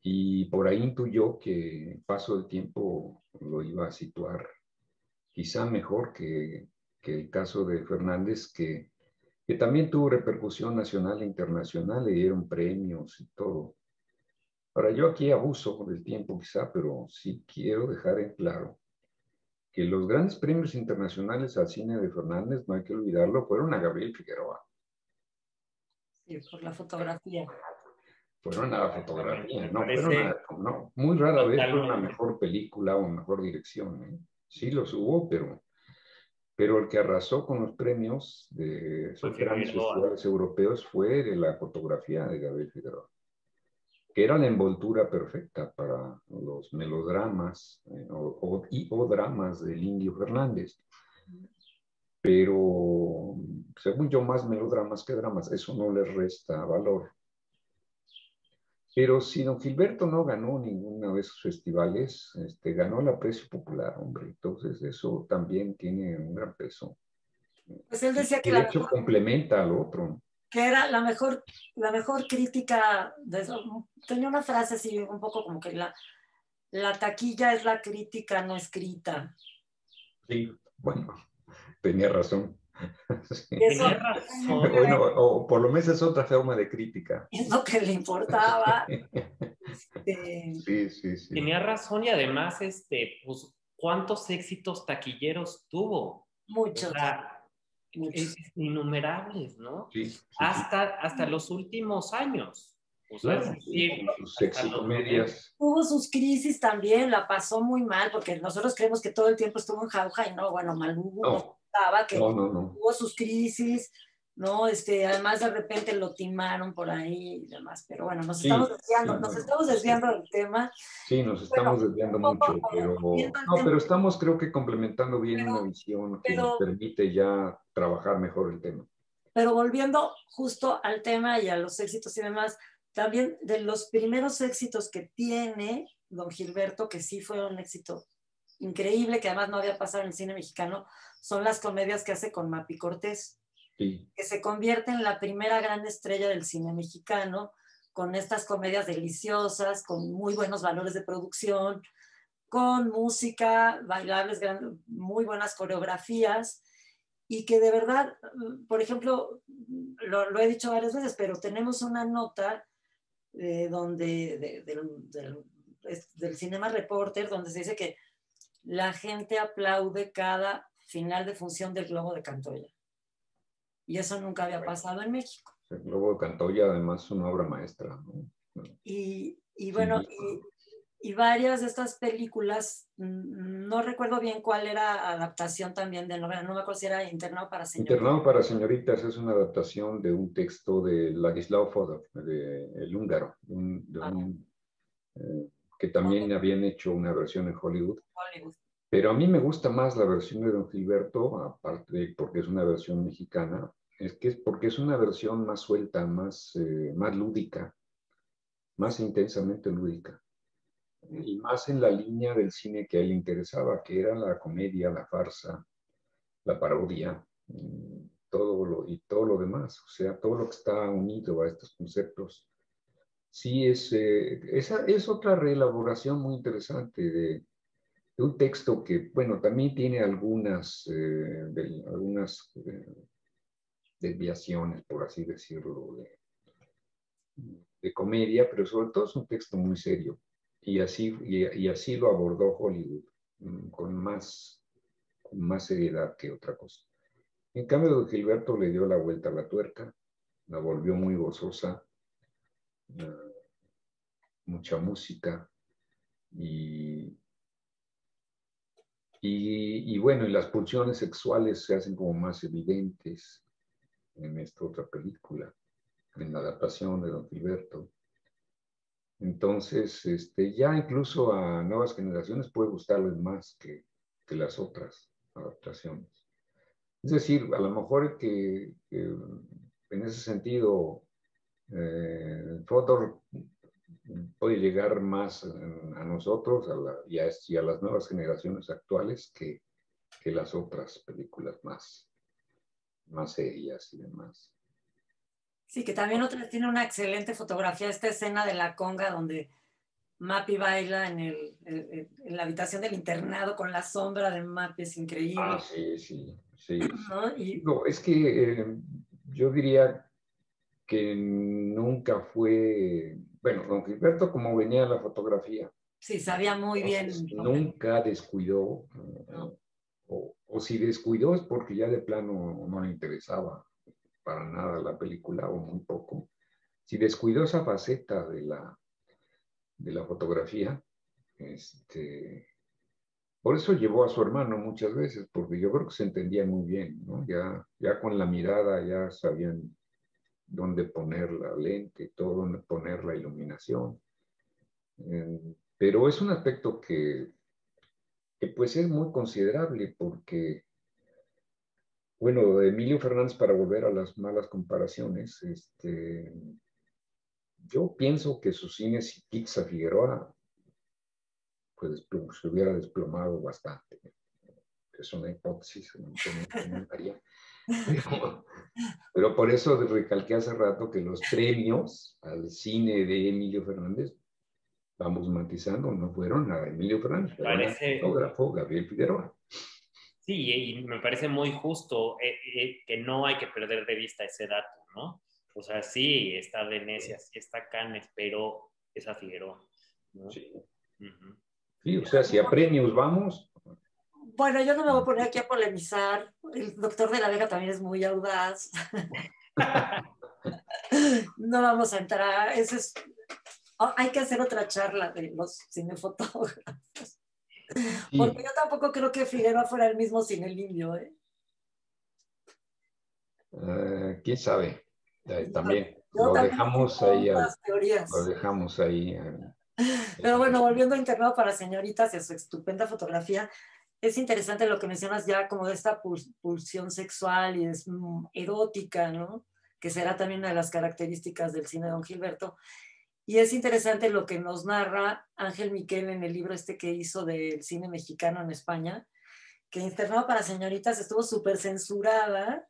y por ahí intuyó que paso del tiempo lo iba a situar quizá mejor que, que el caso de Fernández, que que también tuvo repercusión nacional e internacional, le dieron premios y todo. Ahora, yo aquí abuso del tiempo quizá, pero sí quiero dejar en claro que los grandes premios internacionales al cine de Fernández, no hay que olvidarlo, fueron a Gabriel Figueroa. Sí, por la fotografía. Fueron a la fotografía, no, no, muy rara vez fue una mejor película o mejor dirección. ¿eh? Sí los hubo, pero pero el que arrasó con los premios de esos grandes festivales europeos fue de la fotografía de Gabriel Figueroa, que era la envoltura perfecta para los melodramas eh, o, y, o dramas del Indio Fernández. Pero, según yo, más melodramas que dramas, eso no le resta valor. Pero si don Gilberto no ganó ninguno de esos festivales, este, ganó el aprecio popular, hombre. Entonces eso también tiene un gran peso. Pues él decía que... De hecho, complementa al otro. Que era la mejor, la mejor crítica, de eso. tenía una frase así un poco como que la, la taquilla es la crítica no escrita. Sí, bueno, tenía razón. Bueno, o por lo menos es otra forma de crítica. Es lo que le importaba. Este, sí, sí, sí. Tenía razón y además, este, pues, ¿cuántos éxitos taquilleros tuvo? Muchos. innumerables, ¿no? Sí, hasta, hasta los últimos años. O sea, sus. Tuvo sus crisis también, la pasó muy mal, porque nosotros creemos que todo el tiempo estuvo en jauja y no, bueno, mal no que tuvo sus crisis, ¿no? Este, además de repente lo timaron por ahí y demás, pero bueno, nos estamos desviando, nos estamos desviando del tema. Sí, nos estamos desviando mucho, pero, no, pero estamos creo que complementando bien una visión que nos permite ya trabajar mejor el tema. Pero volviendo justo al tema y a los éxitos y demás, también de los primeros éxitos que tiene don Gilberto, que sí fue un éxito increíble, que además no había pasado en el cine mexicano, son las comedias que hace con Mapi Cortés, que se convierte en la primera gran estrella del cine mexicano, con estas comedias deliciosas, con muy buenos valores de producción, con música, bailables, muy buenas coreografías, y que de verdad, por ejemplo, lo, he dicho varias veces, pero tenemos una nota eh, donde, del, del Cinema Reporter, donde se dice que la gente aplaude cada final de función del Globo de Cantoya. Y eso nunca había pasado en México. El Globo de Cantoya además es una obra maestra. Y, bueno, y, varias de estas películas, mm, no recuerdo bien cuál era adaptación también de novela, no me acuerdo si era Internado para señoritas. Internado para señoritas es una adaptación de un texto de Ladislao Fodor, de, el húngaro, de un, ah. eh, que también habían hecho una versión en Hollywood. Pero a mí me gusta más la versión de Don Gilberto, aparte de porque es una versión mexicana, es que es porque es una versión más suelta, más, eh, más lúdica, más intensamente lúdica. Y más en la línea del cine que a él le interesaba, que era la comedia, la farsa, la parodia, todo lo, y todo lo demás. O sea, todo lo que está unido a estos conceptos. Sí, es, eh, esa es otra reelaboración muy interesante de, un texto que, bueno, también tiene algunas, eh, algunas desviaciones, por así decirlo, de, comedia, pero sobre todo es un texto muy serio. Y así, y, así lo abordó Hollywood, mm, con más, más seriedad que otra cosa. En cambio, Gilberto le dio la vuelta a la tuerca, la volvió muy gozosa, eh, mucha música y, y, bueno, y las pulsiones sexuales se hacen como más evidentes en esta otra película, en la adaptación de Don Gilberto. Entonces, este, ya incluso a nuevas generaciones puede gustarles más que, que las otras adaptaciones. Es decir, a lo mejor que, en ese sentido, eh, Fodor puede llegar más a, nosotros a y, a, las nuevas generaciones actuales que, que las otras películas más, más serias y demás. Sí, que también otra tiene una excelente fotografía, esta escena de la conga donde Mappy baila en, el, en, la habitación del internado con la sombra de Mappy, es increíble. Ah, sí, sí, sí. ¿No? es que eh, yo diría que nunca fue, bueno, don Gilberto como venía la fotografía. Sí, sabía muy bien. Nunca descuidó o, si descuidó es porque ya de plano no le interesaba para nada la película o muy poco. Si descuidó esa faceta de la, de la fotografía, este, por eso llevó a su hermano muchas veces, porque yo creo que se entendía muy bien, ¿no? Ya, ya con la mirada ya sabían dónde poner la lente, todo, dónde poner la iluminación. Eh, pero es un aspecto que que pues es muy considerable porque, bueno, Emilio Fernández, para volver a las malas comparaciones, este, yo pienso que su cine, si Pizza Figueroa, pues se hubiera desplomado bastante. Es una hipótesis, no comentaría. Pero, pero por eso recalqué hace rato que los premios al cine de Emilio Fernández vamos matizando, no fueron a Emilio Fernández, parece... fotógrafo Gabriel Figueroa. Sí, y me parece muy justo eh, eh, que no hay que perder de vista ese dato, ¿no? O sea, sí, está Venecia, sí está Cannes, pero es a Figueroa. Sí. sí, o sea, si a premios vamos. Bueno, yo no me voy a poner aquí a polemizar. El doctor de la Vega también es muy audaz. no vamos a entrar. Eso es Oh, hay que hacer otra charla de los cinefotógrafos. Porque yo tampoco creo que Figueroa fuera el mismo sin el indio, ¿eh? eh quién sabe? También lo dejamos ahí. lo dejamos ahí. Pero bueno, volviendo a Internado para Señoritas y a su estupenda fotografía, es interesante lo que mencionas ya como de esta pulsión sexual y es mm, erótica, ¿no? Que será también una de las características del cine de Don Gilberto. Y es interesante lo que nos narra Ángel Miquel en el libro este que hizo del cine mexicano en España, que Internado para Señoritas estuvo súper censurada,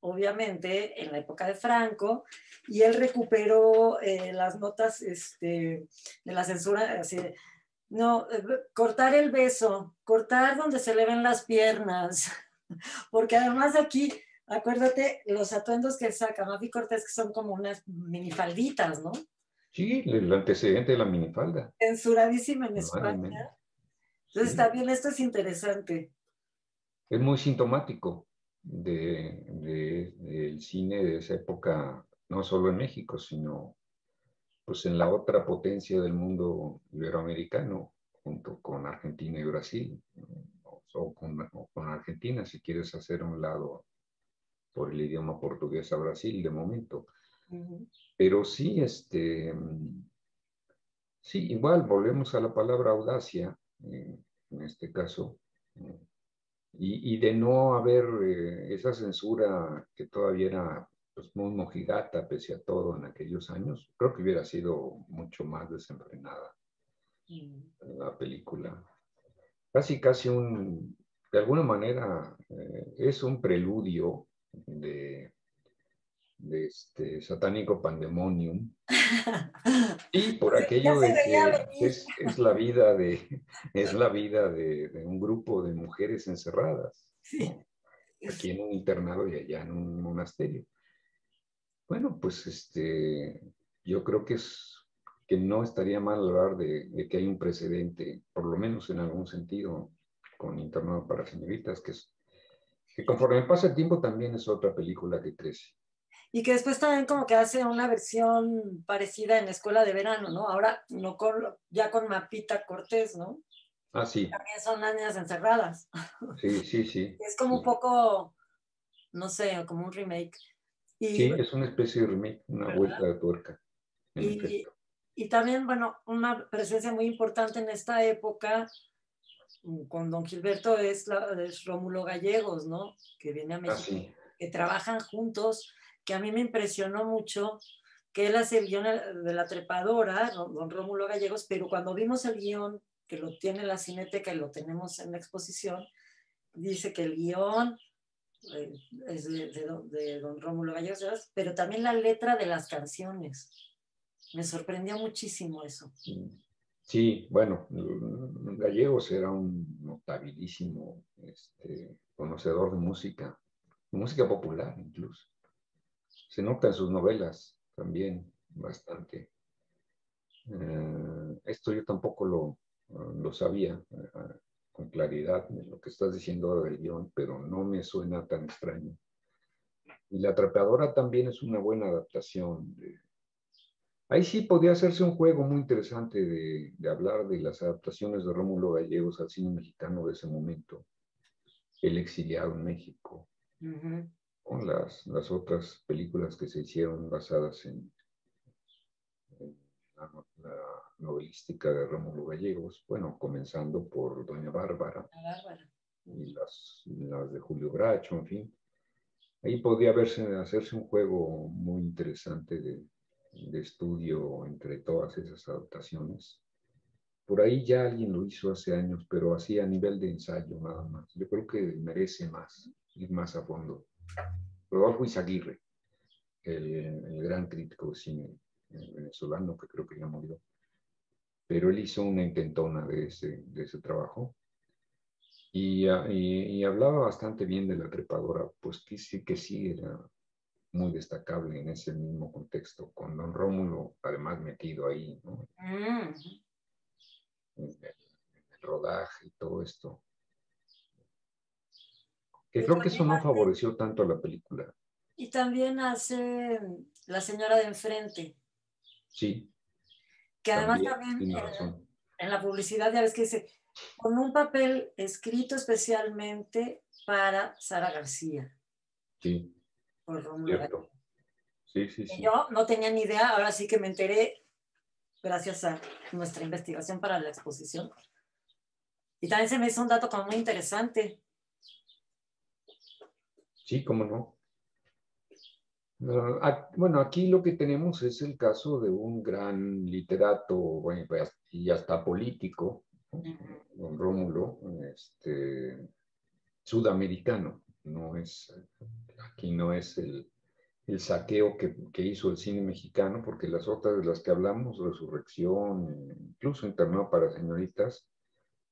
obviamente, en la época de Franco, y él recuperó eh, las notas este, de la censura, así, no, eh, cortar el beso, cortar donde se le ven las piernas, porque además aquí, acuérdate, los atuendos que saca Mafi Cortés, que son como unas minifalditas, ¿no? Sí, el antecedente de la minifalda. Censuradísima en España. Entonces también esto es interesante. Es muy sintomático del de, cine de esa época, no solo en México, sino pues en la otra potencia del mundo iberoamericano, junto con Argentina y Brasil, o con, con Argentina, si quieres hacer un lado por el idioma portugués a Brasil de momento. Pero sí, este, Sí, igual volvemos a la palabra audacia, eh, en este caso, eh, y, de no haber eh, esa censura que todavía era pues, muy mojigata pese a todo en aquellos años, creo que hubiera sido mucho más desenfrenada mm. la película. Casi, casi un, de alguna manera, es un preludio de de este satánico pandemonium. Y por aquello de que es, la vida de es la vida de, un grupo de mujeres encerradas aquí en un internado y allá en un monasterio bueno pues este yo creo que es que no estaría mal hablar de, que hay un precedente por lo menos en algún sentido con internado para señoritas que es que conforme pasa el tiempo también es otra película que crece y que después también como que hace una versión parecida en Escuela de Verano, ¿no? Ahora no con, ya con Mapita Cortés, ¿no? Ah, sí. También son niñas encerradas. Sí, sí, sí. Es como un poco, no sé, como un remake. Sí, es una especie de remake, una vuelta de tuerca. Y, y, también, bueno, una presencia muy importante en esta época mm, con don Gilberto es, la, es Rómulo Gallegos, ¿no? Que viene a ah, México, que trabajan juntos que a mí me impresionó mucho, que él hace el guion de la trepadora, don Rómulo Gallegos, pero cuando vimos el guion, que lo tiene la Cineteca y lo tenemos en la exposición, dice que el guion eh, es de, don Rómulo Gallegos, pero también la letra de las canciones. Me sorprendió muchísimo eso. Sí, bueno, Gallegos era un notabilísimo este, conocedor de música, de música popular incluso. Se nota en sus novelas también bastante. Eh, esto yo tampoco lo, lo sabía eh, con claridad, lo que estás diciendo ahora del guion, pero no me suena tan extraño. Y La Atrapadora también es una buena adaptación. Ahí sí podría hacerse un juego muy interesante de, de, hablar de las adaptaciones de Rómulo Gallegos al cine mexicano de ese momento. El exiliado en México con las, las otras películas que se hicieron basadas en, la, novelística de Rómulo Gallegos, bueno, comenzando por Doña Bárbara, y las, las, de Julio Bracho, en fin. Ahí podría verse, hacerse un juego muy interesante de, de estudio entre todas esas adaptaciones. Por ahí ya alguien lo hizo hace años, pero así a nivel de ensayo nada más. Yo creo que merece más, ir más a fondo. Rodolfo Izaguirre, el, gran crítico de cine venezolano, que creo que ya murió. Pero él hizo una intentona de ese, de ese trabajo y, y, hablaba bastante bien de la trepadora, pues que sí que sí era muy destacable en ese mismo contexto, con don Rómulo además metido ahí, ¿no? Mm. en el rodaje y todo esto que creo que eso no favoreció tanto a la película. Y también hace La señora de enfrente. Sí. Que además también, en, la publicidad ya ves que dice, con un papel escrito especialmente para Sara García. Sí. Por Romulo Sí, sí, sí. Yo no tenía ni idea, ahora sí que me enteré gracias a nuestra investigación para la exposición. Y también se me hizo un dato como muy interesante. Sí, cómo no. Ah, bueno, aquí lo que tenemos es el caso de un gran literato bueno, y hasta político, don Rómulo, este, sudamericano. No es, aquí no es el, saqueo que, que, hizo el cine mexicano, porque las otras de las que hablamos, Resurrección, incluso Internado para Señoritas,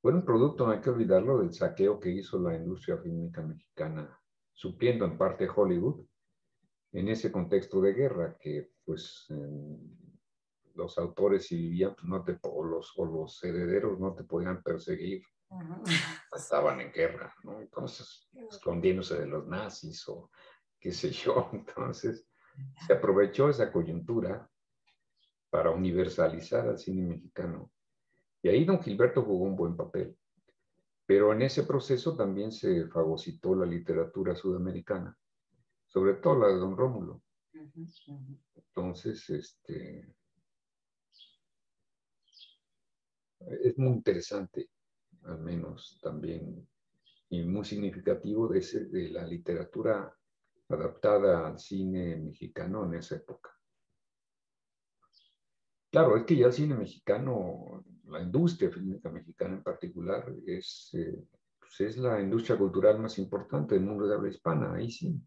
fueron producto, no hay que olvidarlo, del saqueo que hizo la industria fílmica mexicana supliendo en parte Hollywood en ese contexto de guerra que pues los autores si vivían pues, no te, o, los, o los herederos no te podían perseguir estaban en guerra ¿no? entonces escondiéndose de los nazis o qué sé yo entonces se aprovechó esa coyuntura para universalizar al cine mexicano. Y ahí don Gilberto jugó un buen papel pero en ese proceso también se fagocitó la literatura sudamericana, sobre todo la de don Rómulo. Entonces, este, es muy interesante, al menos también, y muy significativo de, ese, de la literatura adaptada al cine mexicano en esa época. Claro, es que ya el cine mexicano, la industria fílmica mexicana en particular, es, eh, pues es la industria cultural más importante del mundo de habla hispana, ahí sí.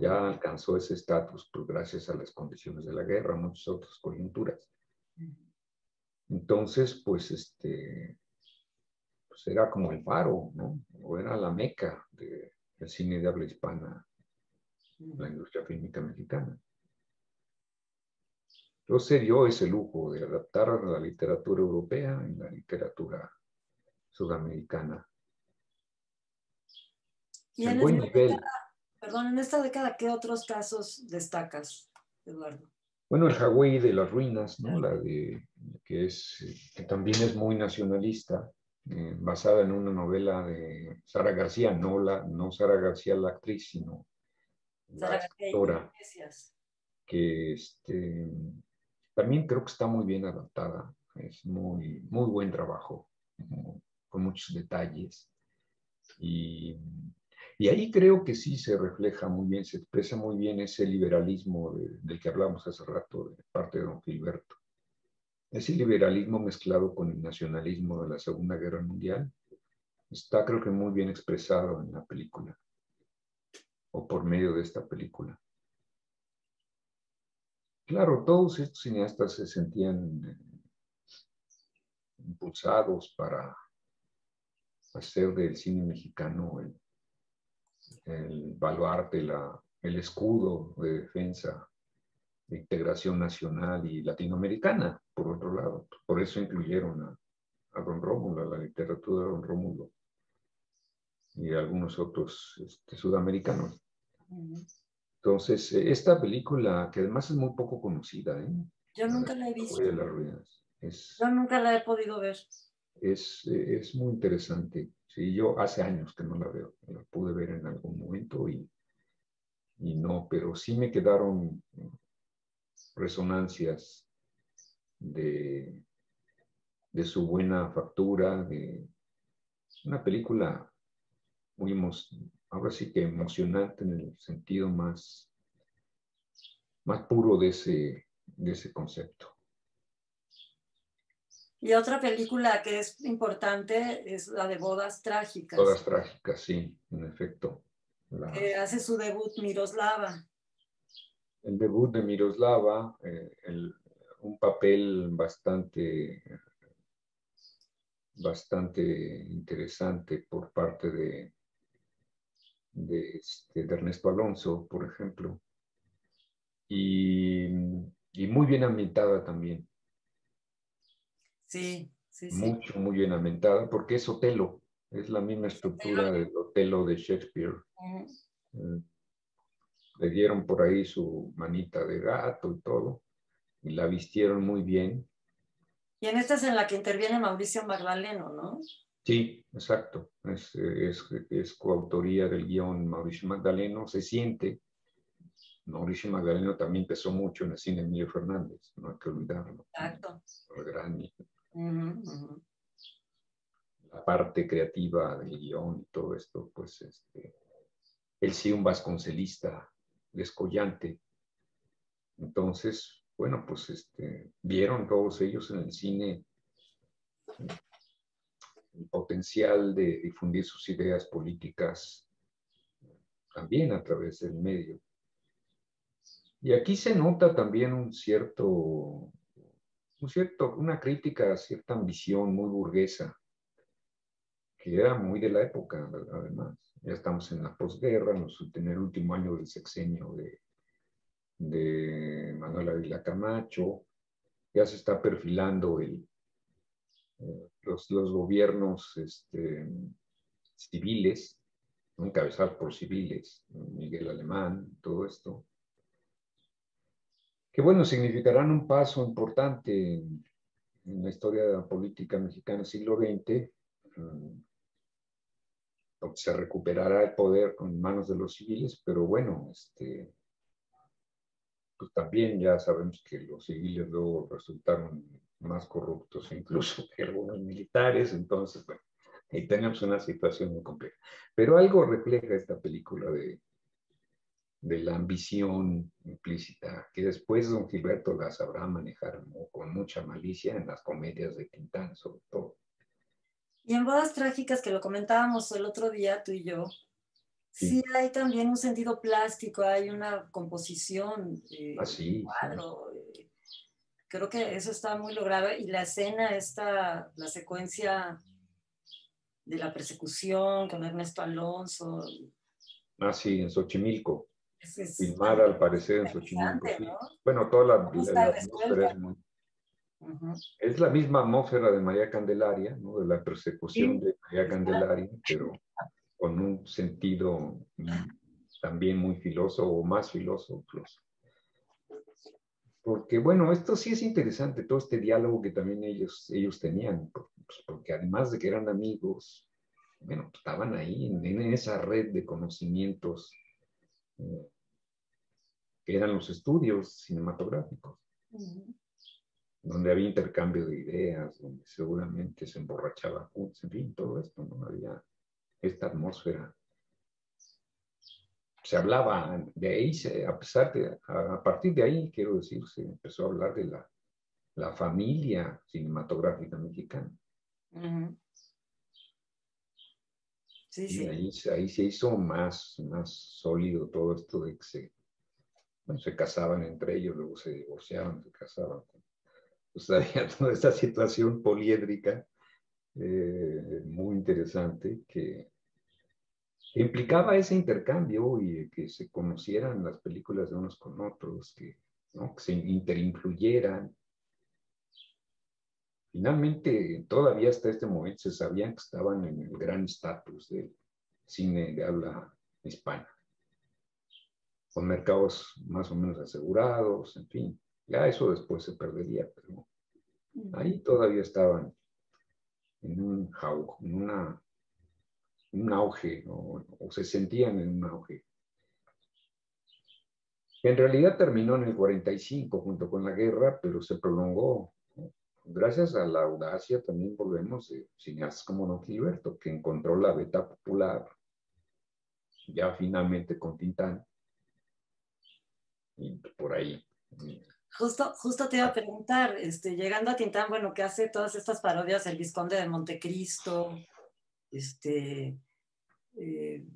Ya alcanzó ese estatus pues, gracias a las condiciones de la guerra, muchas otras coyunturas. Entonces, pues, este, pues era como el faro, ¿no? O era la meca del cine de habla hispana, la industria fílmica mexicana. Entonces se dio ese lujo de adaptar a la literatura europea y la literatura sudamericana. Y en buen nivel. Perdón, en esta década, ¿qué otros casos destacas, Eduardo? Bueno, el Hawái de las ruinas, ¿no? La de, que, es, que también es muy nacionalista, eh, basada en una novela de Sara García, no, la, no Sara García la actriz, sino la escritora, que este, también creo que está muy bien adaptada, es muy, muy buen trabajo, con muchos detalles. Y, y, ahí creo que sí se refleja muy bien, se expresa muy bien ese liberalismo del que hablamos hace rato de parte de don Gilberto. Ese liberalismo mezclado con el nacionalismo de la Segunda Guerra Mundial está creo que muy bien expresado en la película o por medio de esta película. Claro, todos estos cineastas se sentían eh, impulsados para hacer del cine mexicano el, el baluarte, la, el escudo de defensa de integración nacional y latinoamericana, por otro lado. Por eso incluyeron a, Don Rómulo, a la literatura de Don Rómulo y algunos otros este, sudamericanos. Entonces, eh, esta película, que además es muy poco conocida, ¿eh? Yo nunca la he visto. De las ruinas. Yo nunca la he podido ver. Es, es muy interesante. Sí, yo hace años que no la veo. La pude ver en algún momento y, y no, pero sí me quedaron resonancias de, de su buena factura, de una película muy, ahora sí que emocionante en el sentido más, más puro de ese, de ese concepto. Y otra película que es importante es la de Bodas Trágicas. Bodas Trágicas, sí, en efecto. hace su debut Miroslava. El debut de Miroslava, eh, un papel bastante, bastante interesante por parte de, este, de, Ernesto Alonso, por ejemplo, y, muy bien ambientada también. Sí, sí, sí. Mucho, muy bien ambientada, porque es Otelo, es la misma estructura del Otelo de Shakespeare. Eh, le dieron por ahí su manita de gato y todo, y la vistieron muy bien. Y en esta es en la que interviene Mauricio Magdaleno, ¿no? Sí, exacto. Es, es, coautoría del guion Mauricio Magdaleno. Se siente. Mauricio Magdaleno también pesó mucho en el cine de Emilio Fernández, no hay que olvidarlo. Exacto. La parte creativa del guion y todo esto, pues este, él sí un vasconcelista descollante. Entonces, bueno, pues este, vieron todos ellos en el cine el potencial de difundir sus ideas políticas también a través del medio. Y aquí se nota también un cierto, un cierto, una crítica a cierta ambición muy burguesa, que era muy de la época, además. Ya estamos en la posguerra, en el último año del sexenio de, de Manuel Ávila Camacho, ya se está perfilando el, los, los gobiernos este, civiles, encabezados por civiles, Miguel Alemán, todo esto, que bueno, significarán un paso importante en, la historia de la política mexicana del siglo XX, mm, donde se recuperará el poder con manos de los civiles, pero bueno, este, pues también ya sabemos que los civiles luego resultaron más corruptos incluso que algunos militares, entonces, bueno, ahí tenemos una situación muy compleja. Pero algo refleja esta película de, de la ambición implícita, que después don Gilberto la sabrá manejar con mucha malicia en las comedias de Quintán, sobre todo. Y en Bodas Trágicas, que lo comentábamos el otro día, tú y yo, sí, hay también un sentido plástico, hay una composición, eh, Así, cuadro. Eh, creo que eso está muy logrado. Y la escena, esta, la secuencia de la persecución con Ernesto Alonso. Ah, sí, en Xochimilco. Filmada al parecer en Xochimilco. Bueno, toda la, atmósfera es muy... Es la misma atmósfera de María Candelaria, ¿no? de la persecución de María Candelaria, pero con un sentido también muy filoso o más filoso incluso. Porque bueno, esto sí es interesante, todo este diálogo que también ellos, ellos tenían, pues, porque además de que eran amigos, bueno, estaban ahí en, esa red de conocimientos eh, que eran los estudios cinematográficos, donde había intercambio de ideas, donde seguramente se emborrachaba, en fin, todo esto, ¿no? Había esta atmósfera. Se hablaba de ahí, a pesar de, a, partir de ahí, quiero decir, se empezó a hablar de la, la familia cinematográfica mexicana. sí, sí. Y ahí, ahí, se hizo más, más sólido todo esto de que se, se casaban entre ellos, luego se divorciaban, se casaban. Pues había toda esta situación poliédrica eh, muy interesante que, implicaba ese intercambio y que se conocieran las películas de unos con otros, que, que se interinfluyeran. Finalmente, todavía hasta este momento se sabían que estaban en el gran estatus del cine de habla hispana, con mercados más o menos asegurados, en fin. Ya eso después se perdería, pero ahí todavía estaban en un, en una, un auge, o, se sentían en un auge. En realidad terminó en el 45 junto con la guerra, pero se prolongó. Gracias a la audacia también volvemos de cineastas como Don Gilberto, que encontró la beta popular, ya finalmente con Tintán. Y por ahí Justo, justo te iba a preguntar, este, llegando a Tintán, bueno, que hace todas estas parodias, el Visconde de Montecristo, este, eh,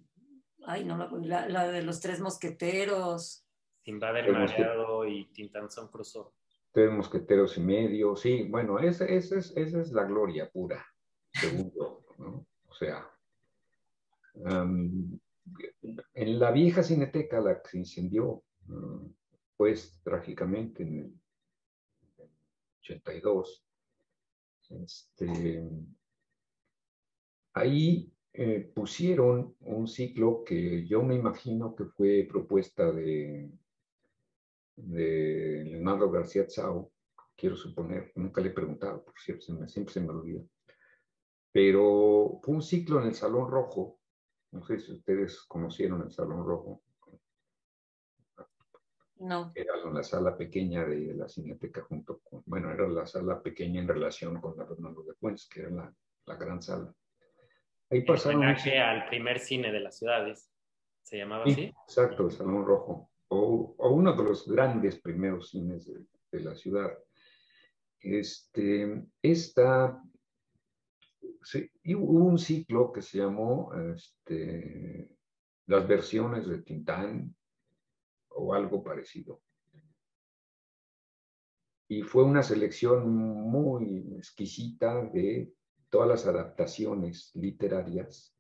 ay, no, la, la, de los tres mosqueteros. Simba el Mareado y Tintán son Crusoe. Tres mosqueteros y medio, sí, bueno, esa, esa, es, esa es la gloria pura, segundo, ¿no? O sea, en la vieja cineteca, la que se incendió, pues trágicamente en el 82. Este, ahí eh, pusieron un ciclo que yo me imagino que fue propuesta de, de Leonardo García Tsao, quiero suponer, nunca le he preguntado, por cierto, siempre se me olvida. Pero fue un ciclo en el Salón Rojo, no sé si ustedes conocieron el Salón Rojo, no. Era la sala pequeña de la Cineteca junto con, bueno, era la sala pequeña en relación con la Fernando de Puentes, que era la, la gran sala. Ahí pasaron... Homenaje al primer cine de las ciudades, ¿se llamaba así? Exacto, el Salón Rojo, o, uno de los grandes primeros cines de, la ciudad. Este, esta, hubo un ciclo que se llamó este, las versiones de Tintán, o algo parecido. Y fue una selección muy exquisita de todas las adaptaciones literarias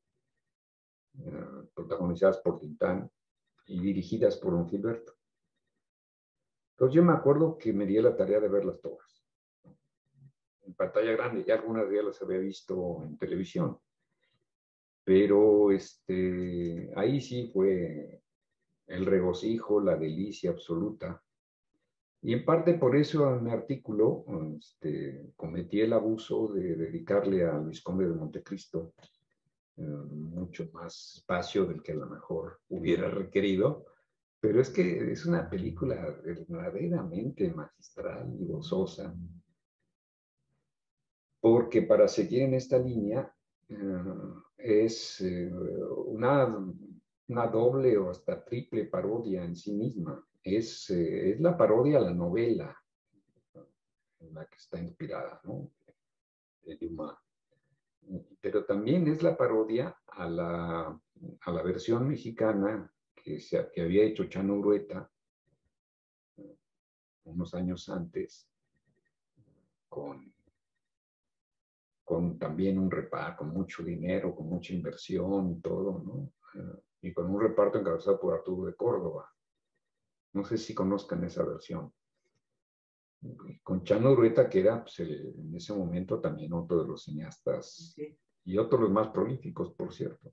eh, protagonizadas por Tintán y dirigidas por Don Gilberto. Entonces yo me acuerdo que me di la tarea de verlas todas. En pantalla grande, ya algunas de ellas las había visto en televisión. Pero este, ahí sí fue el regocijo, la delicia absoluta. Y en parte por eso en mi artículo este, cometí el abuso de dedicarle a Luis Conde de Montecristo mucho más espacio del que a lo mejor hubiera requerido, pero es que es una película verdaderamente magistral y gozosa. porque para seguir en esta línea es una, una doble o hasta triple parodia en sí misma. Es, es la parodia a la novela en la que está inspirada, ¿no? De Dumas pero también es la parodia a la, a la versión mexicana que, se, que había hecho Chano Urueta unos años antes, con, con también un reparto, con mucho dinero, con mucha inversión y todo, ¿no? y con un reparto encabezado por Arturo de Córdoba. No sé si conozcan esa versión con Chano Urueta, que era pues, en ese momento también otro de los cineastas y otro de los más prolíficos, por cierto.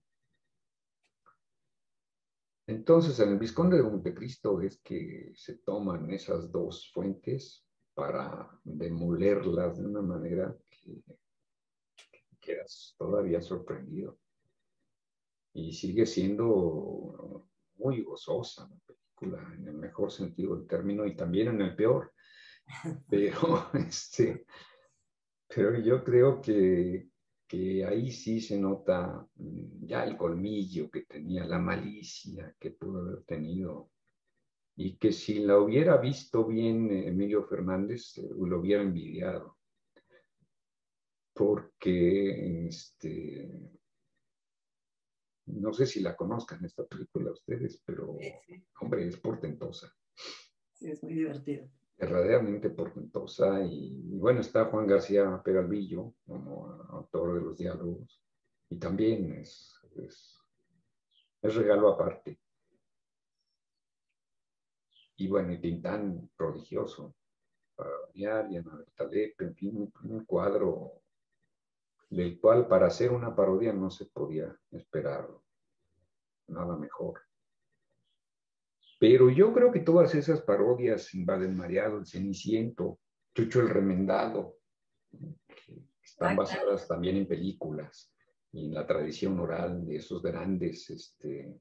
Entonces, en el Visconde de Montecristo es que se toman esas dos fuentes para demolerlas de una manera que, quedas todavía sorprendido. Y sigue siendo muy gozosa la película, en el mejor sentido del término y también en el peor pero, este, pero yo creo que, que ahí sí se nota mm, ya el colmillo que tenía, la malicia que pudo haber tenido. Y que si la hubiera visto bien Emilio Fernández, eh, lo hubiera envidiado. Porque, este, no sé si la conozcan esta película ustedes, pero, hombre, es portentosa. Sí, es muy divertida verdaderamente portentosa. Y, bueno, está Juan García Peralvillo como autor de los diálogos. Y también es, es, regalo aparte. Y bueno, y Tintán prodigioso. Para y Ana en fin, un cuadro del cual para hacer una parodia no se podía esperar nada mejor. Pero yo creo que todas esas parodias, Invaden Mareado, El Ceniciento, Chucho el Remendado, están basadas también en películas y en la tradición oral de esos grandes, este,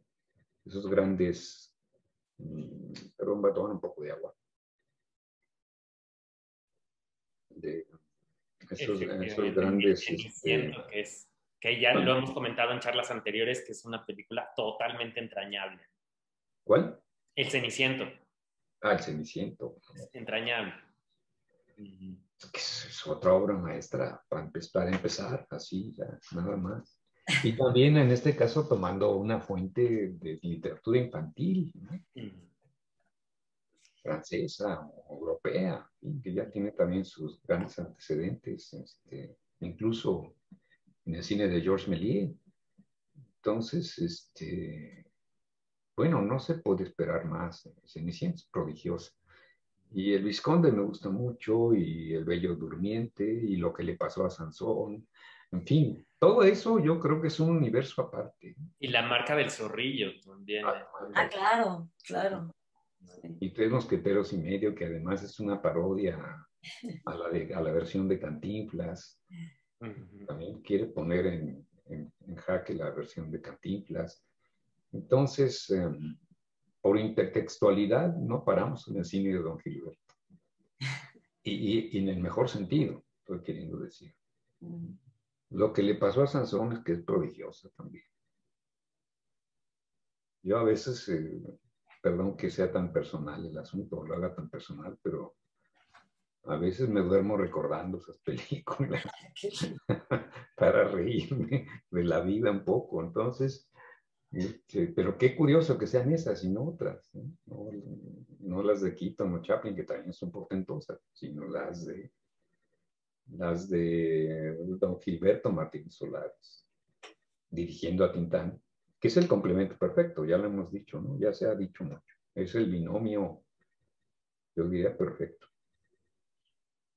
esos grandes, mm, perdón, va a tomar un poco de agua. De esos, grandes... Este, que, es, que ya lo hemos comentado en charlas anteriores, que es una película totalmente entrañable. ¿Cuál? El Ceniciento. Ah, el Ceniciento. Entrañable. Es, otra obra maestra para, empezar, así, ya, nada más. Y también en este caso tomando una fuente de literatura infantil, francesa o europea, que ya tiene también sus grandes antecedentes, este, incluso en el cine de Georges Méliès. Entonces, este, bueno, no se puede esperar más. Cenicienta es prodigiosa. Y el Visconde me gusta mucho, y el Bello Durmiente, y lo que le pasó a Sansón. En fin, todo eso yo creo que es un universo aparte. Y la marca del zorrillo también. Ah, ah claro, claro. Y Tres Mosqueteros y Medio, que además es una parodia a la, a la versión de Cantinflas. También quiere poner en, en jaque la versión de Cantinflas. Entonces, em, por intertextualidad, no paramos en el cine de Don Gilberto. Y, en el mejor sentido, estoy queriendo decir. Mm. Lo que le pasó a Sansón es que es prodigiosa también. Yo a veces, eh, perdón que sea tan personal el asunto, lo haga tan personal, pero a veces me duermo recordando esas películas para reírme de la vida un poco. Entonces, este, pero qué curioso que sean esas y no otras, ¿no? las de Keaton o Chaplin, que también son portentosas, sino las de las de don Gilberto Martín Solares, dirigiendo a Tintán, que es el complemento perfecto, ya lo hemos dicho, ¿no? Ya se ha dicho mucho. Es el binomio, yo diría, perfecto.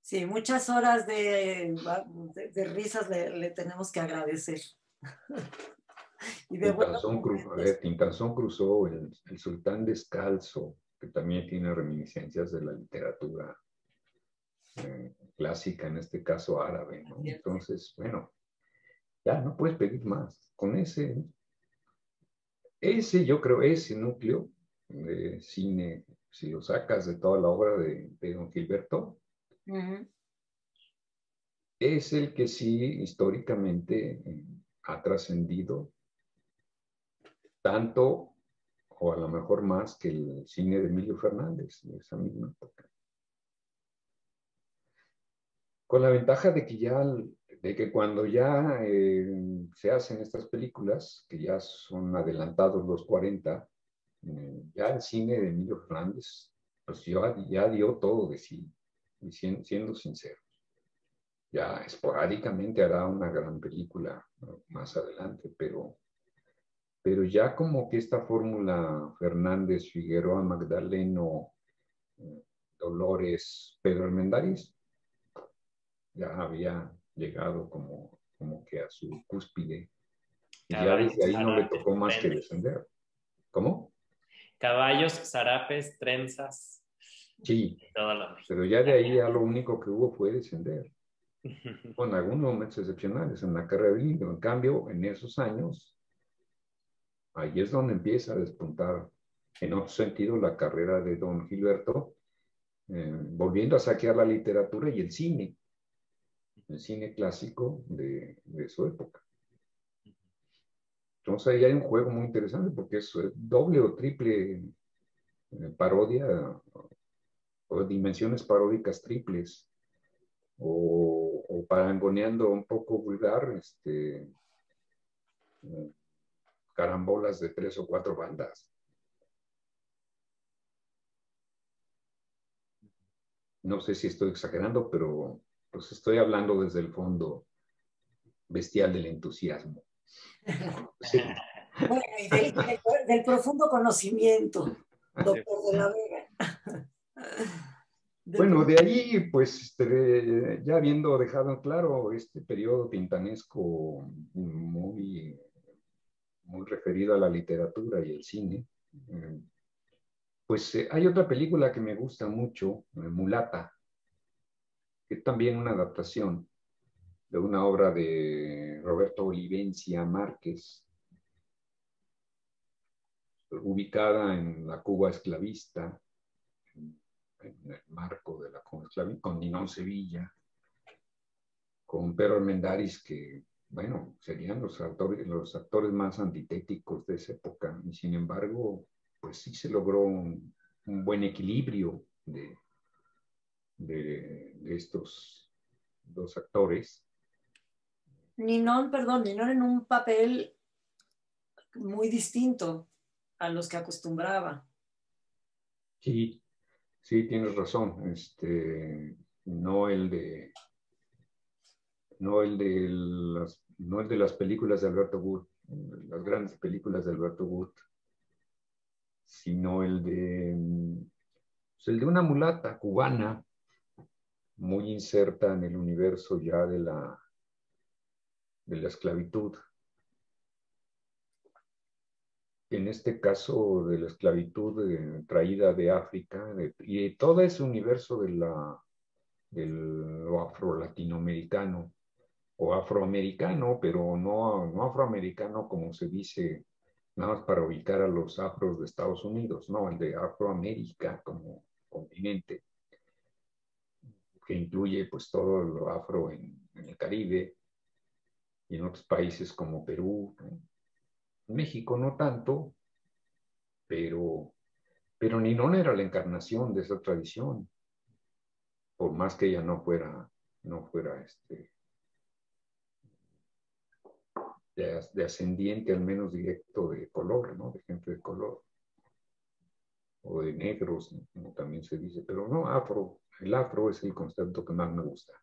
Sí, muchas horas de, de, risas le tenemos que agradecer. Y de Tintanzón, cruzó, el, sultán descalzo, que también tiene reminiscencias de la literatura eh, clásica, en este caso árabe, Entonces, bueno, ya no puedes pedir más. Con ese, ese yo creo, ese núcleo de cine, si lo sacas de toda la obra de, Don Gilberto, es el que sí históricamente eh, ha trascendido tanto o a lo mejor más que el cine de Emilio Fernández de esa misma época. Con la ventaja de que ya, de que cuando ya eh, se hacen estas películas, que ya son adelantados los 40, eh, ya el cine de Emilio Fernández, pues ya, dio todo de sí, siendo, siendo sinceros. Ya esporádicamente hará una gran película más adelante, pero pero ya como que esta fórmula Fernández, Figueroa, Magdaleno, eh, Dolores, Pedro Armendáriz, ya había llegado como, como que a su cúspide. Y ya desde ahí no le tocó más que descender. ¿Cómo? Caballos, zarapes, trenzas. Sí, pero ya de ahí ya lo único que hubo fue descender. Con algunos momentos excepcionales en la carrera de En cambio, en esos años, ahí es donde empieza a despuntar en otro sentido la carrera de don Gilberto, eh, volviendo a saquear la literatura y el cine, el cine clásico de, su época. Entonces ahí hay un juego muy interesante porque es doble o triple eh, parodia o dimensiones paródicas triples o, o parangoneando un poco vulgar, este, eh, carambolas de tres o cuatro bandas. No sé si estoy exagerando, pero pues estoy hablando desde el fondo bestial del entusiasmo. Bueno, y del, profundo conocimiento, doctor de la Vega. Bueno, de ahí, pues, este, ya habiendo dejado claro este periodo pintanesco muy muy referido a la literatura y el cine. Eh, pues eh, hay otra película que me gusta mucho, eh, Mulata, que es también una adaptación de una obra de Roberto Olivencia Márquez, ubicada en la Cuba esclavista, en, el marco de la Cuba esclavista, con Ninón Sevilla, con Pedro Mendaris, que bueno, serían los, actores, los actores más antitéticos de esa época. Y sin embargo, pues sí se logró un, buen equilibrio de, de, estos dos actores. Ninón, perdón, Ninón en un papel muy distinto a los que acostumbraba. Sí, sí, tienes razón. Este, no el de no el de las, no el de las películas de Alberto Wood, las grandes películas de Alberto Wood, sino el de, pues, el de una mulata cubana muy inserta en el universo ya de la, de la esclavitud. En este caso de la esclavitud eh, traída de África y de todo ese universo de la, del afro-latinoamericano o afroamericano, pero no, no afroamericano como se dice nada más para ubicar a los afros de Estados Unidos, no, el de Afroamérica como continente, que incluye pues todo lo afro en, el Caribe y en otros países como Perú, México no tanto, pero, pero Ninón era la encarnación de esa tradición, por más que ella no fuera, no fuera este, de, ascendiente al menos directo de color, ¿no? De gente de color. O de negros, como también se dice. Pero no, afro. El afro es el concepto que más me gusta.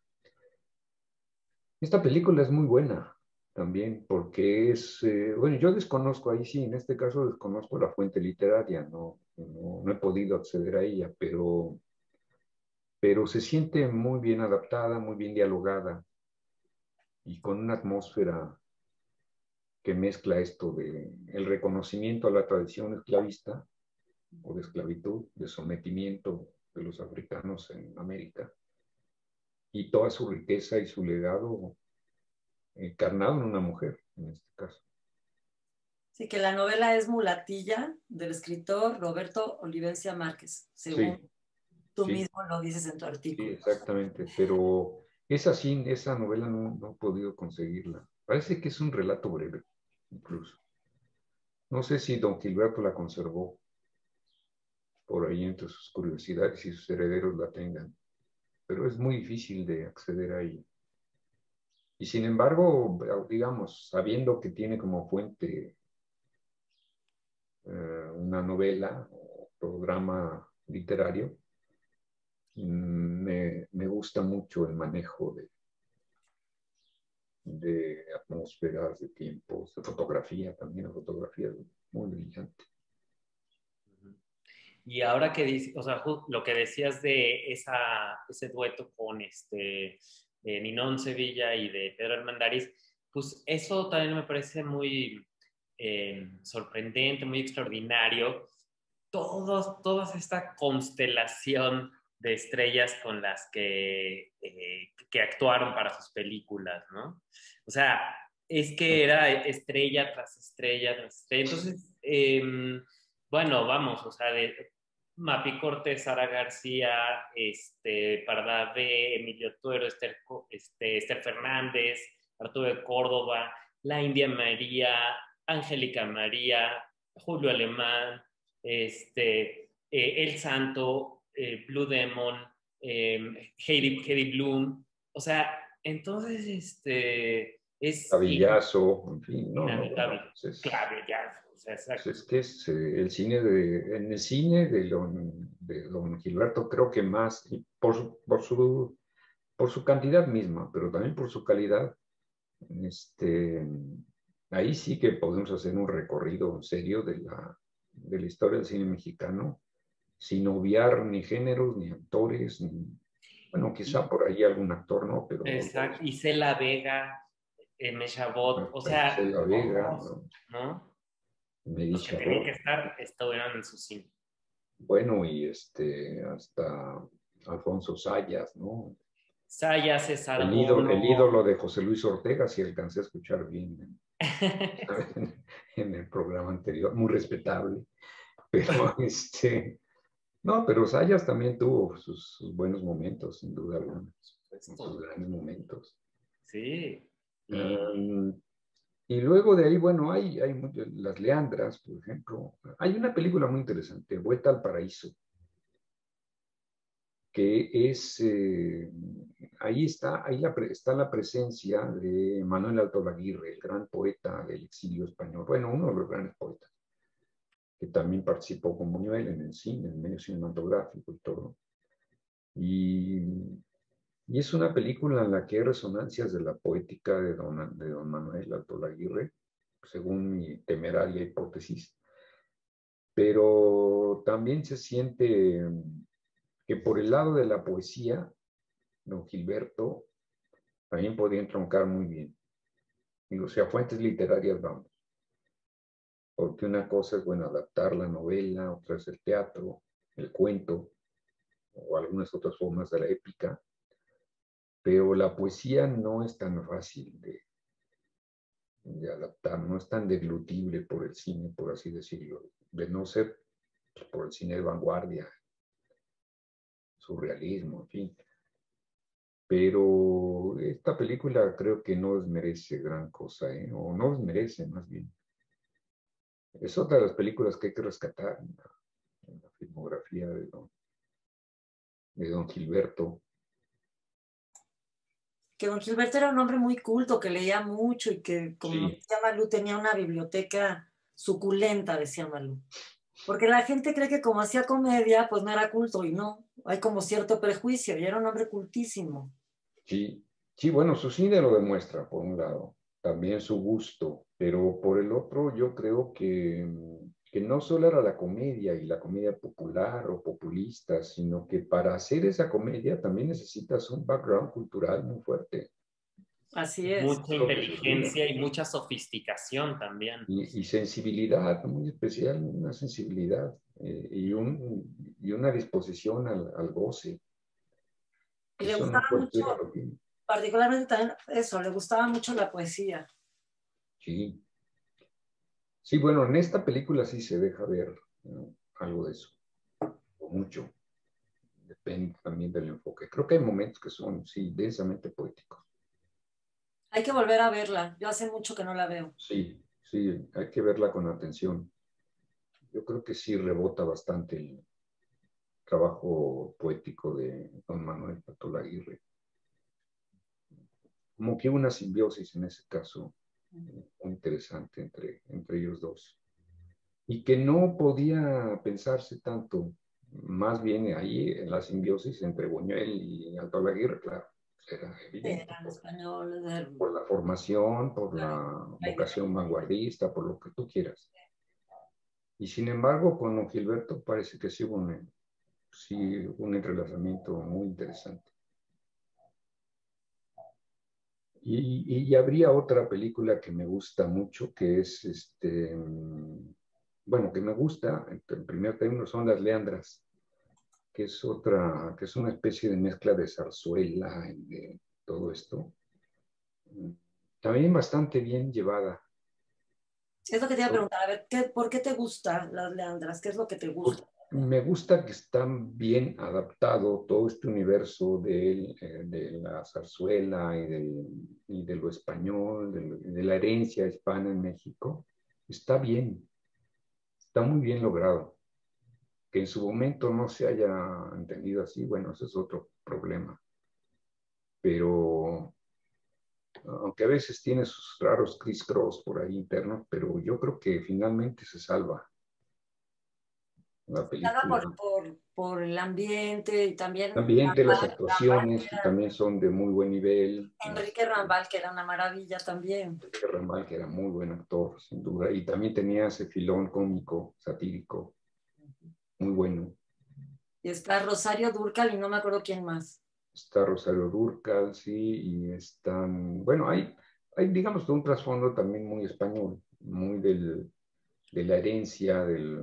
Esta película es muy buena también porque es, eh, bueno, yo desconozco ahí sí, en este caso desconozco la fuente literaria, no, no, no he podido acceder a ella, pero, pero se siente muy bien adaptada, muy bien dialogada y con una atmósfera que mezcla esto de el reconocimiento a la tradición esclavista o de esclavitud, de sometimiento de los africanos en América y toda su riqueza y su legado encarnado en una mujer, en este caso. Sí, que la novela es Mulatilla del escritor Roberto Olivencia Márquez, según tú mismo lo dices en tu artículo. Sí, exactamente, pero esa, esa novela no, no he podido conseguirla. Parece que es un relato breve, incluso. No sé si don Gilberto la conservó por ahí entre sus curiosidades y sus herederos la tengan, pero es muy difícil de acceder a. Y sin embargo, digamos, sabiendo que tiene como fuente eh, una novela o programa literario, mm, me, me, gusta mucho el manejo de, de atmósferas, de tiempos, de fotografía también, la fotografía muy brillante. Y ahora que o sea, lo que decías de esa, ese dueto con este de Ninón Sevilla y de Pedro Armendariz, pues eso también me parece muy eh, sorprendente, muy extraordinario. Todos, toda esta constelación de estrellas con las que, eh, que actuaron para sus películas, ¿no? O sea, es que era estrella tras estrella tras estrella. Entonces, em, bueno, vamos, o sea, Mapi Cortés, Sara García, este, B, Emilio Tuero, Esther, este, Fernández, Arturo de Córdoba, La India María, Angélica María, Julio Alemán, este, eh, El Santo, eh, Blue Demon, eh, Heidi, Bloom. O sea, entonces, este, es... Clavillazo, en fin, no. Clavillazo. Es que es eh, el cine de, en el cine de don, de don Gilberto creo que más, por su, por, su, por su cantidad misma, pero también por su calidad, este, ahí sí que podemos hacer un recorrido serio de la, de la historia del cine mexicano, sin obviar ni géneros, ni actores, ni, bueno, quizá por ahí algún actor, ¿no? Pero, Exacto, Isela Vega, M. Chabot, o sea... Isela Vega, ¿no? Los que tienen que estar estuvieron en su cine. Bueno, y este, hasta Alfonso Sayas, ¿no? Sayas es el ídolo, el ídolo de José Luis Ortega, si alcancé a escuchar bien en, el programa anterior, muy respetable. Pero este, no, pero Sayas también tuvo sus, buenos momentos, sin duda alguna, sus grandes momentos. Sí. Y luego de ahí, bueno, hay, hay las Leandras, por ejemplo. Hay una película muy interesante, Vuelta al Paraíso, que es, eh, ahí está, ahí la, está la presencia de Manuel Alto Laguirre, el gran poeta del exilio español, bueno, uno de los grandes poetas, que también participó con Buñuel en el cine, en el medio cinematográfico y todo. Y y es una película en la que hay resonancias de la poética de don, de don Manuel Alto Laguirre, según mi temeraria hipótesis. Pero también se siente que por el lado de la poesía, don Gilberto también podía entroncar muy bien. Y, o sea, fuentes literarias vamos. Porque una cosa es, bueno, adaptar la novela, otra es el teatro, el cuento, o algunas otras formas de la épica pero la poesía no es tan fácil de, adaptar, no es tan deglutible por el cine, por así decirlo, de no ser por el cine de vanguardia, surrealismo, en fin. Pero esta película creo que no desmerece gran cosa, ¿eh? o no desmerece más bien. Es otra de las películas que hay que rescatar en la, filmografía de de don Gilberto que don Gilberto era un hombre muy culto, que leía mucho y que, como decía Malú, tenía una biblioteca suculenta, decía Malú. Porque la gente cree que como hacía comedia, pues no era culto, y no, hay como cierto prejuicio, y era un hombre cultísimo. Sí, sí, bueno, su cine lo demuestra, por un lado, también su gusto, pero por el otro yo creo que que no solo era la comedia y la comedia popular o populista, sino que para hacer esa comedia también necesitas un background cultural muy fuerte. Así es. Mucha inteligencia y mucha sofisticación también. Y, sensibilidad, muy especial, una sensibilidad eh, y, un, y, una disposición al, al goce. Y le gustaba mucho, particularmente también eso, le gustaba mucho la poesía. Sí, Sí, bueno, en esta película sí se deja ver algo de eso, mucho. depende también del enfoque. Creo que hay momentos que son, sí, densamente poéticos. Hay que volver a verla. Yo hace mucho que no la veo. Sí, sí, hay que verla con atención. Yo creo que sí rebota bastante el trabajo poético de don Manuel Patolaguirre. Como que una simbiosis en ese caso muy interesante entre, entre ellos dos. Y que no podía pensarse tanto, más bien ahí en la simbiosis entre Buñuel y Alto Aguirre, claro, era evidente. por, la formación, por la vocación vanguardista, por lo que tú quieras. Y sin embargo, con Gilberto parece que sí hubo un, sí, un entrelazamiento muy interesante. Y, habría otra película que me gusta mucho, que es, este, bueno, que me gusta, en primer término, son Las Leandras, que es otra, que es una especie de mezcla de zarzuela y de todo esto. También bastante bien llevada. Es lo que te iba a preguntar, a ver, ¿por qué te gusta Las Leandras? ¿Qué es lo que te gusta? Me gusta que están bien adaptado todo este universo de, eh, la zarzuela y, de lo español, de, la herencia hispana en México. Está bien, está muy bien logrado. Que en su momento no se haya entendido así, bueno, ese es otro problema. Pero, aunque a veces tiene sus raros criss-cross por ahí internos, pero yo creo que finalmente se salva por, por, por, el ambiente y también... El ambiente, las actuaciones, que también son de muy buen nivel. Enrique Rambal, que era una maravilla también. Enrique Rambal, que era muy buen actor, sin duda. Y también tenía ese filón cómico, satírico, muy bueno. Y está Rosario Durcal y no me acuerdo quién más. Está Rosario Durcal, sí, y están... Bueno, hay, hay digamos, un trasfondo también muy español, muy del, de la herencia, del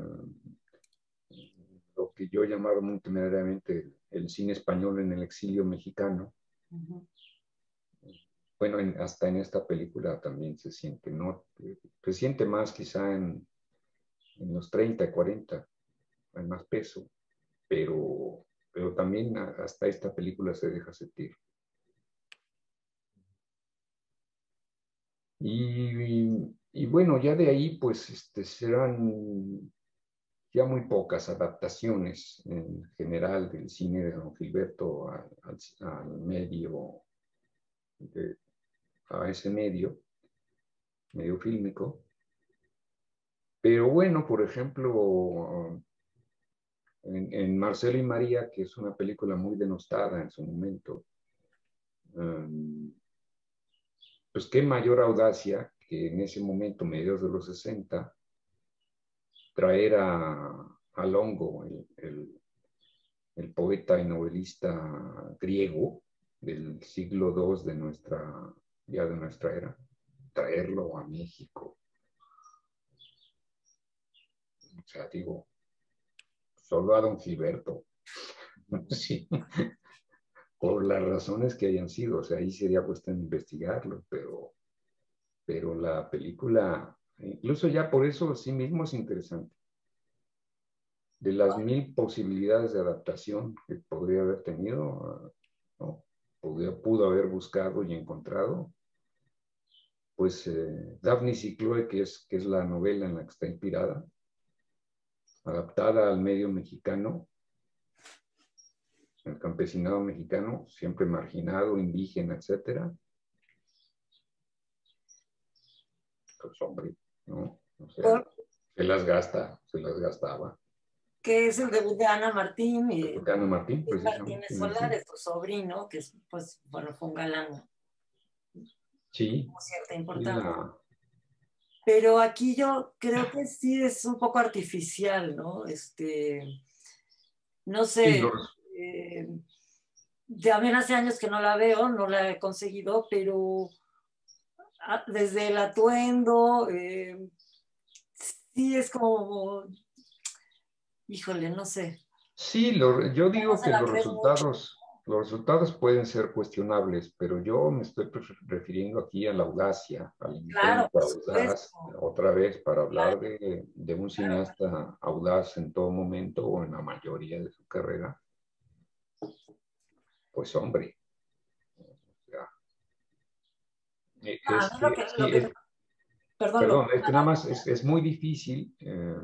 lo que yo he llamado muy temerariamente el cine español en el exilio mexicano. Bueno, hasta en esta película también se siente, ¿no? Se siente más quizá en, en los 30, 40, hay más peso, pero, pero también hasta esta película se deja sentir. Y, y, bueno, ya de ahí pues este, serán ya muy pocas adaptaciones en general del cine de Don Gilberto al, medio, a ese medio, medio fílmico. Pero bueno, por ejemplo, en, Marcelo y María, que es una película muy denostada en su momento, um, pues qué mayor audacia que en ese momento, mediados de los 60, traer a, Longo, el, poeta y novelista griego del siglo II de nuestra, ya de nuestra era, traerlo a México. O sea, digo, solo a don Gilberto. sí. Por las razones que hayan sido, o sea, ahí sería cuestión en investigarlo, pero, pero la película Incluso ya por eso sí mismo es interesante. De las mil posibilidades de adaptación que podría haber tenido, ¿no? pudo haber buscado y encontrado, pues eh, Daphne y Chloe, que es, que es la novela en la que está inspirada, adaptada al medio mexicano, el campesinado mexicano, siempre marginado, indígena, etcétera. Pues hombre, ¿no? se las gasta, se las gastaba. Que es el debut de Ana Martín. Y, de Ana Martín, Martínez Solares, su sobrino, que es, pues, bueno, fue un galán. Sí. Con cierta importancia. Pero aquí yo creo que sí es un poco artificial, ¿no? Este, no sé, eh, también hace años que no la veo, no la he conseguido, pero desde el atuendo, eh, sí es como, híjole, no sé. Sí, yo digo que los resultados, los resultados pueden ser cuestionables, pero yo me estoy refiriendo aquí a la audacia, al claro, audaz, otra vez, para hablar de, un cineasta audaz en todo momento o en la mayoría de su carrera. pues hombre. Perdón, es que nada más es, muy difícil eh,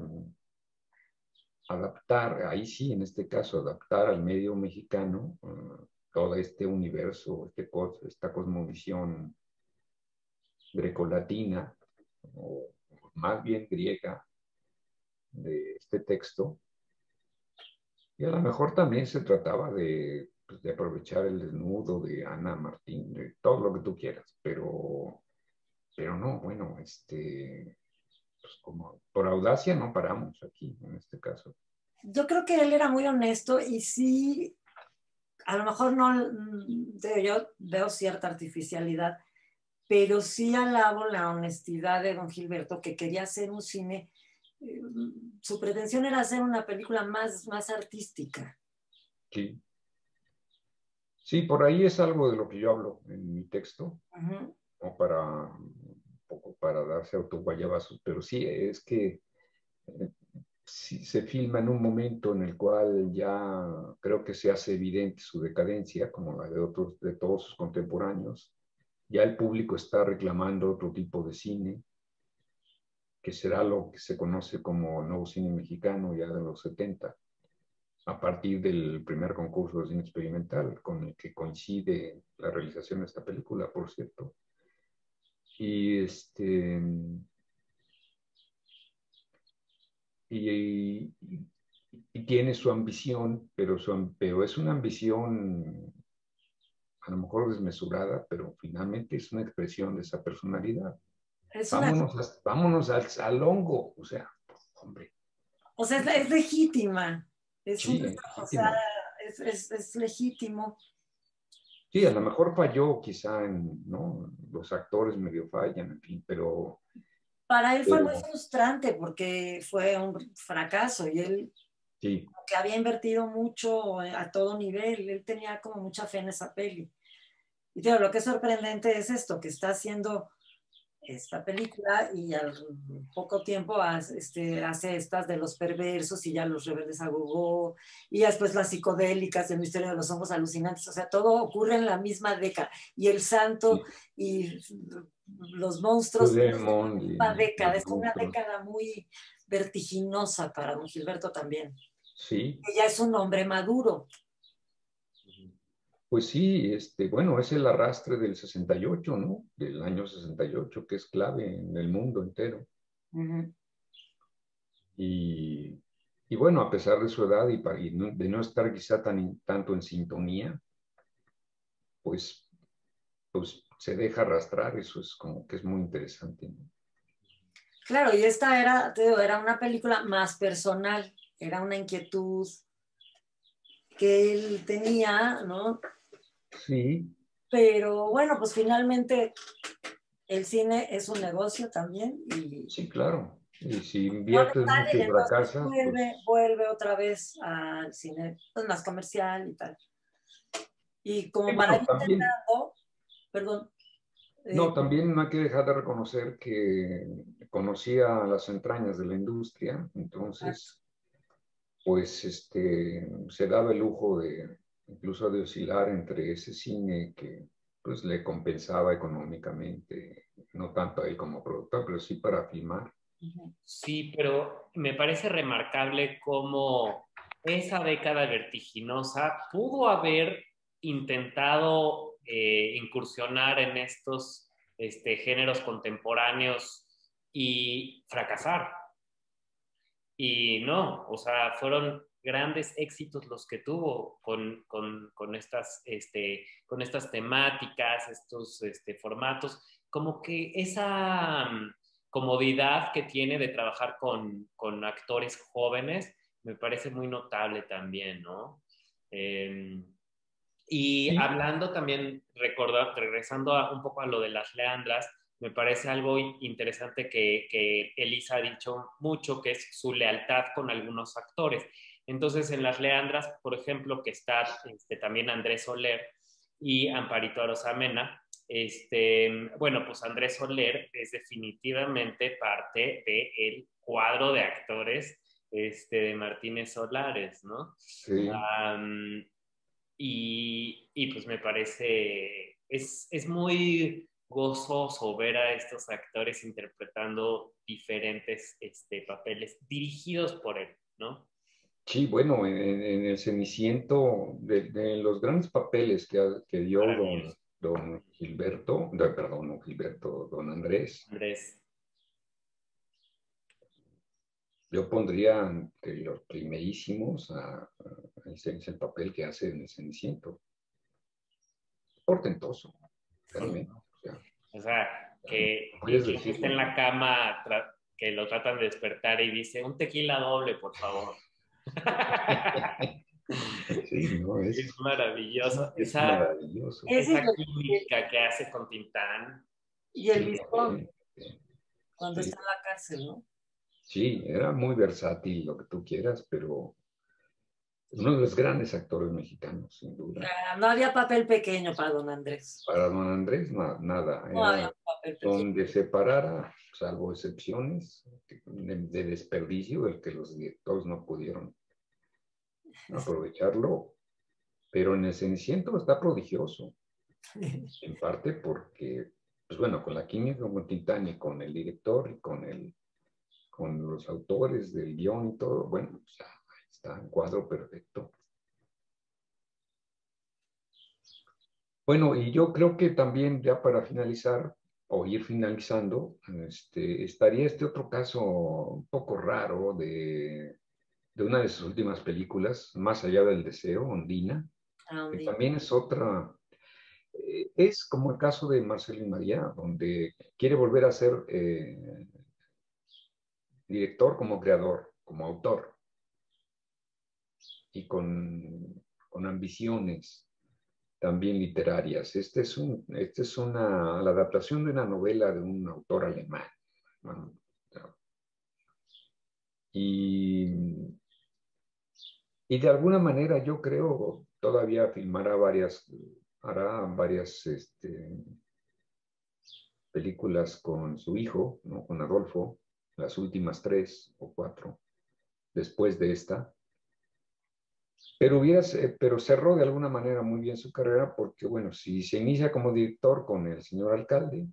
adaptar, ahí sí, en este caso, adaptar al medio mexicano eh, todo este universo, este, esta cosmovisión grecolatina, o más bien griega, de este texto. Y a lo mejor también se trataba de, pues, de aprovechar el desnudo de Ana Martín, de todo lo que tú quieras, pero, pero no, bueno, este, pues como por audacia no paramos aquí, en este caso. Yo creo que él era muy honesto y sí, a lo mejor no, yo veo cierta artificialidad, pero sí alabo la honestidad de don Gilberto, que quería hacer un cine, eh, su pretensión era hacer una película más, más artística. Sí. Sí, por ahí es algo de lo que yo hablo en mi texto, o para un poco para darse autoguayabazos, pero sí, es que eh, si se filma en un momento en el cual ya creo que se hace evidente su decadencia, como la de otros, de todos sus contemporáneos, ya el público está reclamando otro tipo de cine, que será lo que se conoce como nuevo cine mexicano ya de los 70, a partir del primer concurso de cine experimental, con el que coincide la realización de esta película, por cierto. Y este. Y, tiene su ambición, pero, su, pero es una ambición a lo mejor desmesurada, pero finalmente es una expresión de esa personalidad. vámonos, vámonos al salongo, o sea, hombre. O sea, es, legítima. Es, o sea, es, legítimo. Sí, a lo mejor falló quizá en, ¿no? Los actores medio fallan, en fin, pero... Para él fue muy frustrante porque fue un fracaso y él que había invertido mucho a todo nivel, él tenía como mucha fe en esa peli. Y lo que es sorprendente es esto, que está haciendo esta película y al poco tiempo hace, este, hace estas de los perversos y ya los rebeldes a Gogo y después las psicodélicas, el misterio de los hongos alucinantes, o sea, todo ocurre en la misma década y el santo y los monstruos, en la misma década, es una década muy vertiginosa para don Gilberto también. Sí. Ella es un hombre maduro. Pues sí, este, bueno, es el arrastre del 68, ¿no? Del año 68, que es clave en el mundo entero. y, bueno, a pesar de su edad y, de no estar quizá tan, tanto en sintonía, pues, pues se deja arrastrar, eso es como que es muy interesante. Claro, y esta era, era una película más personal, era una inquietud que él tenía, ¿no? Sí. Pero bueno, pues finalmente el cine es un negocio también. Y, sí, claro. Y si inviertes mucho y fracasas. Vuelve, pues vuelve otra vez al cine pues, más comercial y tal. Y como para ir intentando, perdón, no, eh, también no hay que dejar de reconocer que conocía las entrañas de la industria, entonces, pues, este, se daba el lujo de, incluso de oscilar entre ese cine que, pues, le compensaba económicamente, no tanto a él como productor, pero sí para filmar. Sí, pero me parece remarcable cómo esa década vertiginosa pudo haber intentado eh, incursionar en estos este, géneros contemporáneos y fracasar. Y no, o sea, fueron grandes éxitos los que tuvo con, con, estas, este, con estas temáticas, estos este, formatos, como que esa mm, comodidad que tiene de trabajar con, con actores jóvenes me parece muy notable también, ¿no? Em, y hablando también, recordar, regresando un poco a lo de las leandras, me parece algo interesante que, que, Elisa ha dicho mucho, que es su lealtad con algunos actores. Entonces, en las leandras, por ejemplo, que está este, también Andrés Soler y Amparito Arosamena, este, bueno, pues Andrés Soler es definitivamente parte del cuadro de actores este, de Martínez Solares, ¿no? Sí. y, y, pues me parece, es, es muy gozoso ver a estos actores interpretando diferentes este, papeles dirigidos por él, ¿no? Sí, bueno, en, el Ceniciento, de, los grandes papeles que, que dio don, don, Gilberto, perdón, don Gilberto, don Andrés. Andrés. Yo pondría entre los primerísimos a, el, papel que hace en el Ceniciento. Portentoso, realmente. O sea, que, está en la cama, que lo tratan de despertar y dice, un tequila doble, por favor. Sí, no, es, maravilloso. Es esa, maravilloso. Esa química que hace con Tintán. Y el Vizcón, cuando está en la cárcel, ¿no? Sí, era muy versátil, lo que tú quieras, pero uno de los grandes actores mexicanos, sin duda. No había papel pequeño para don Andrés. Para don Andrés, nada. No había papel pequeño. Donde se parara, salvo excepciones de, desperdicio, del que los directores no pudieron aprovecharlo. Pero en el Ceniciento está prodigioso. En parte porque, pues bueno, con la química con Tintán y con el director y con, el, con los autores del guion y todo, bueno, pues ya Está en cuadro perfecto. Bueno, y yo creo que también ya para finalizar, o ir finalizando, este, estaría este otro caso un poco raro de, una de sus últimas películas, Más allá del deseo, Ondina, ah, que también es otra, eh, es como el caso de Marcelo y María, donde quiere volver a ser eh, director como creador, como autor y con, con ambiciones también literarias. Este es, un, este es una, la adaptación de una novela de un autor alemán. Y, y de alguna manera yo creo todavía filmará varias, hará varias este, películas con su hijo, con Adolfo, las últimas tres o cuatro, después de esta. Pero, hubiera, pero cerró de alguna manera muy bien su carrera porque, bueno, si se inicia como director con el señor alcalde,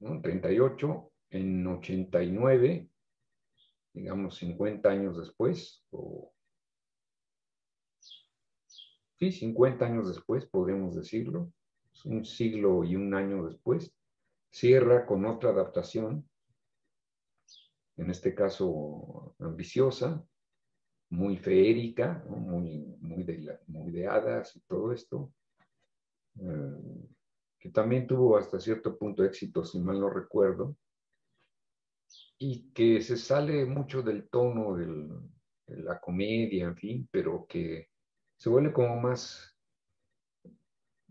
¿no? 38, en 89, digamos 50 años después, o sí, 50 años después, podemos decirlo, un siglo y un año después, cierra con otra adaptación, en este caso ambiciosa, muy feérica, muy, muy, de, hadas y todo esto, eh, que también tuvo hasta cierto punto éxito, si mal no recuerdo, y que se sale mucho del tono de la comedia, en fin, pero que se vuelve como más,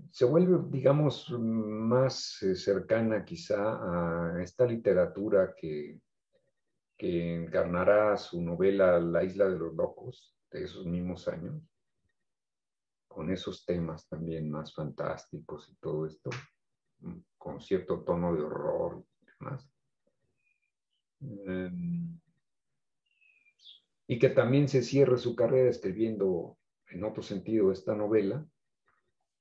se vuelve, digamos, más eh, cercana quizá a esta literatura que que encarnará su novela La isla de los locos de esos mismos años, con esos temas también más fantásticos y todo esto, mm, con cierto tono de horror y demás. Em, y que también se cierre su carrera escribiendo en otro sentido esta novela,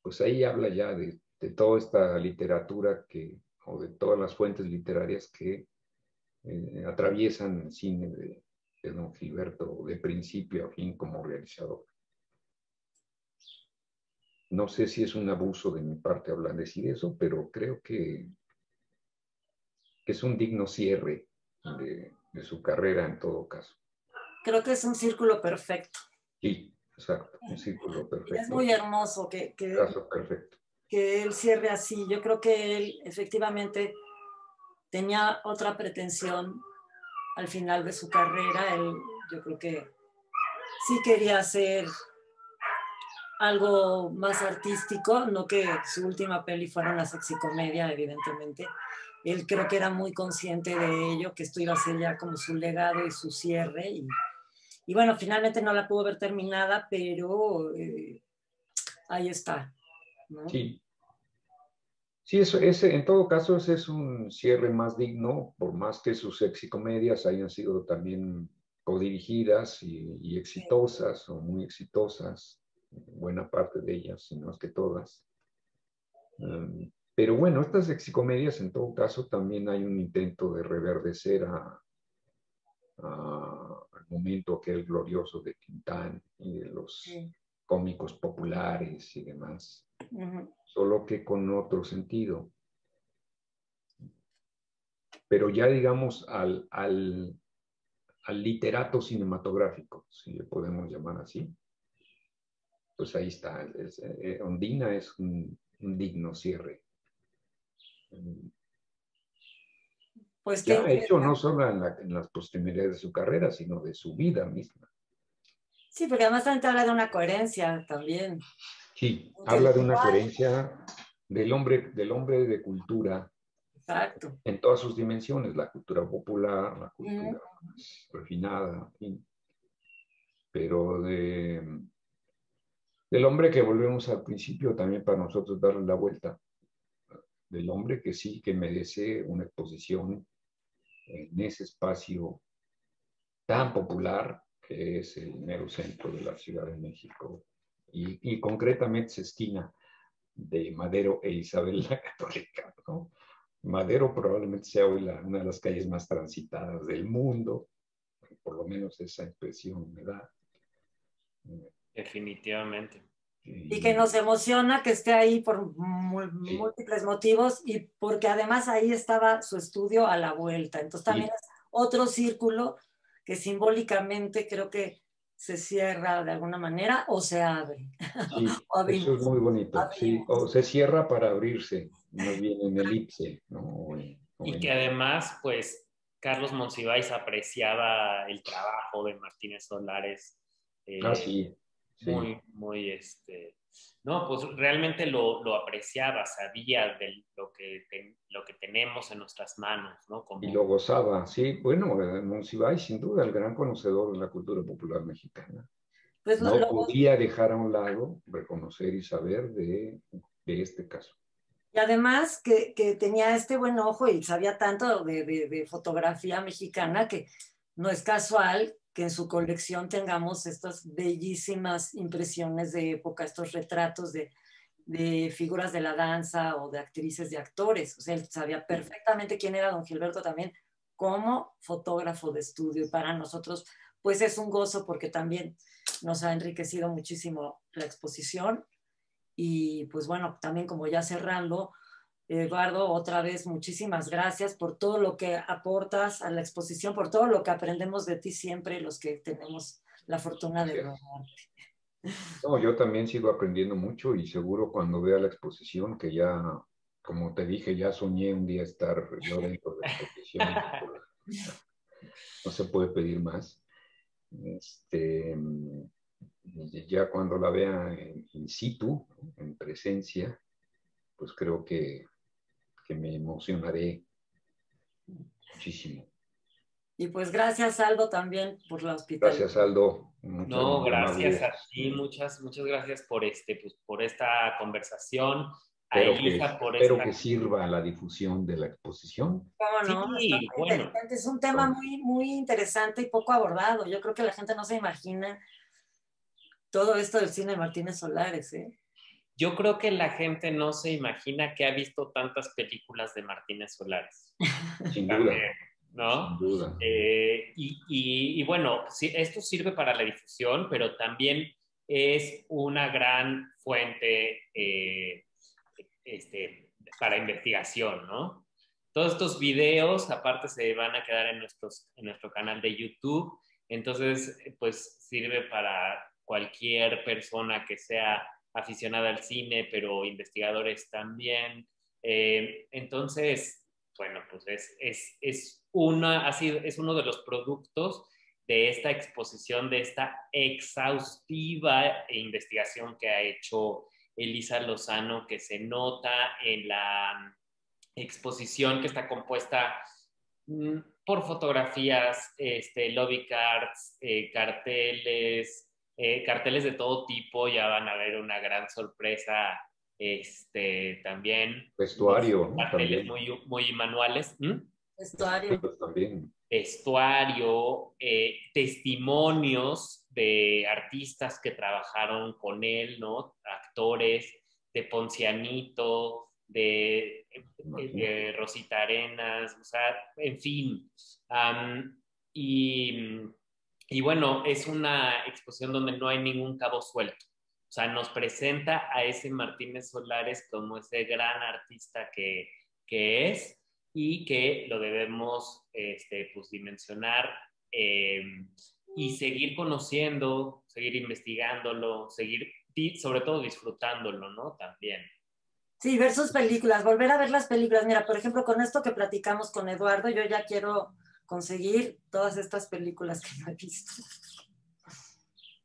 pues ahí habla ya de, de toda esta literatura que, o de todas las fuentes literarias que eh, atraviesan el cine de, don Gilberto de principio a fin como realizador. No sé si es un abuso de mi parte hablar de decir eso, pero creo que, es un digno cierre de, su carrera en todo caso. Creo que es un círculo perfecto. Sí, exacto, un círculo perfecto. Es muy hermoso que, que, perfecto. que él cierre así. Yo creo que él efectivamente tenía otra pretensión al final de su carrera. Él, yo creo que sí quería hacer algo más artístico, no que su última peli fuera una sexicomedia, evidentemente. Él creo que era muy consciente de ello, que esto iba a ser ya como su legado y su cierre. Y, y bueno, finalmente no la pudo ver terminada, pero eh, ahí está. Sí, Sí, eso, ese, en todo caso, ese es un cierre más digno, por más que sus exicomedias hayan sido también codirigidas y, y exitosas o muy exitosas. buena parte de ellas, si no es que todas. Um, pero bueno, estas exicomedias en todo caso también hay un intento de reverdecer a, al momento aquel glorioso de Quintán y de los cómicos populares y demás, solo que con otro sentido. Pero ya digamos al, al, al literato cinematográfico, si le podemos llamar así, pues ahí está. Eh, Ondina es un, digno cierre. Pues que ha hecho no solo en, las posteridades de su carrera, sino de su vida misma. Sí, porque además también habla de una coherencia también. Sí, habla de una coherencia del hombre, del hombre de cultura. Exacto. En todas sus dimensiones, la cultura popular, la cultura refinada, pero de, del hombre que volvemos al principio también para nosotros darle la vuelta, del hombre que sí, que merece una exposición en ese espacio tan popular que es el mero centro de la Ciudad de México y, concretamente se esquina de Madero e Isabel la Católica. Madero probablemente sea hoy una de las calles más transitadas del mundo, por lo menos esa impresión me da. Definitivamente. Y que nos emociona que esté ahí por múltiples motivos y porque además ahí estaba su estudio a la vuelta. Entonces también es otro círculo que simbólicamente creo que se cierra de alguna manera o se abre. Sí, eso es muy bonito. Sí, o se cierra para abrirse, no viene en elipse. y que además, pues, Carlos Monsiváis apreciaba el trabajo de Martínez Solares. Eh, ah, sí muy, muy, este, no, pues realmente lo, lo apreciaba, sabía de lo que, lo que tenemos en nuestras manos, ¿no? Y lo gozaba, sí, bueno, eh, Monsiváis sin duda el gran conocedor de la cultura popular mexicana. Pues no podía dejar a un lado reconocer y saber de, de este caso. Y además que, que, tenía este buen ojo y sabía tanto de, de, de, fotografía mexicana que no es casual que en su colección tengamos estas bellísimas impresiones de época, estos retratos de, de figuras de la danza o de actrices, de actores. O sea, él sabía perfectamente quién era don Gilberto también como fotógrafo de estudio. Y para nosotros, pues es un gozo porque también nos ha enriquecido muchísimo la exposición. Y pues bueno, también como ya cerrando, Eduardo, otra vez muchísimas gracias por todo lo que aportas a la exposición, por todo lo que aprendemos de ti siempre, los que tenemos la fortuna de verte. No, yo también sigo aprendiendo mucho y seguro cuando vea la exposición, que ya, como te dije, ya soñé un día estar yo dentro de la exposición. no se puede pedir más. Este, ya cuando la vea in situ, en presencia, pues creo que que me emocionaré muchísimo. Y pues gracias Aldo también por la hospitalidad. Gracias Aldo. no, gracias a ti, muchas, muchas gracias por este, pues, por esta conversación. Espero, que, espero que sirva a la difusión de la exposición. Sí, bueno. Es un tema muy, muy interesante y poco abordado. Yo creo que la gente no se imagina todo esto del cine de Martínez Solares. ¿eh? Yo creo que la gente no se imagina que ha visto tantas películas de Martínez Solares. Sin duda. ¿no? Sin duda. Eh, y, bueno, sí, esto sirve para la difusión, pero también es una gran fuente eh, este, para investigación, ¿no? Todos estos videos, aparte, se van a quedar en, nuestros, en nuestro canal de YouTube. Entonces, pues sirve para cualquier persona que sea aficionada al cine, pero investigadores también. Eh, entonces, bueno, pues es, es, es, una, es uno de los productos de esta exposición, de esta exhaustiva investigación que ha hecho Elisa Lozano, que se nota en la exposición que está compuesta mm, por fotografías, este, lobby cards, eh, carteles, eh, carteles de todo tipo, ya van a ver una gran sorpresa este, también. Vestuario. Carteles muy, muy manuales. ¿Mm? Vestuario. También. Vestuario, eh, testimonios de artistas que trabajaron con él, ¿no? Actores, de Poncianito, de, de Rosita Arenas, o sea, en fin. y, y bueno, es una exposición donde no hay ningún cabo suelto. O sea, nos presenta a ese Martínez Solares como ese gran artista que, que es y que lo debemos este, pues, dimensionar eh, y seguir conociendo, seguir investigándolo, seguir, sobre todo disfrutándolo, ¿no? También. Sí, ver sus películas, volver a ver las películas. Mira, por ejemplo, con esto que platicamos con Eduardo, yo ya quiero conseguir todas estas películas que no he visto.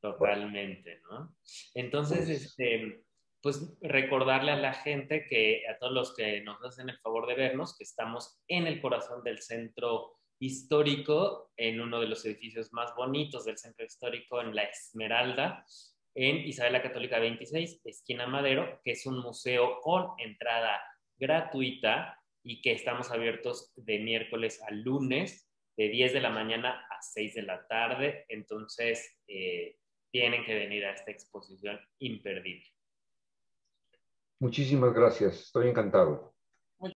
Totalmente, ¿no? Entonces, este, pues recordarle a la gente que, a todos los que nos hacen el favor de vernos, que estamos en el corazón del centro histórico, en uno de los edificios más bonitos del centro histórico, en La Esmeralda, en Isabela Católica 26, esquina Madero, que es un museo con entrada gratuita y que estamos abiertos de miércoles a lunes, de 10 de la mañana a 6 de la tarde. Entonces, eh, tienen que venir a esta exposición imperdible. Muchísimas gracias, estoy encantado.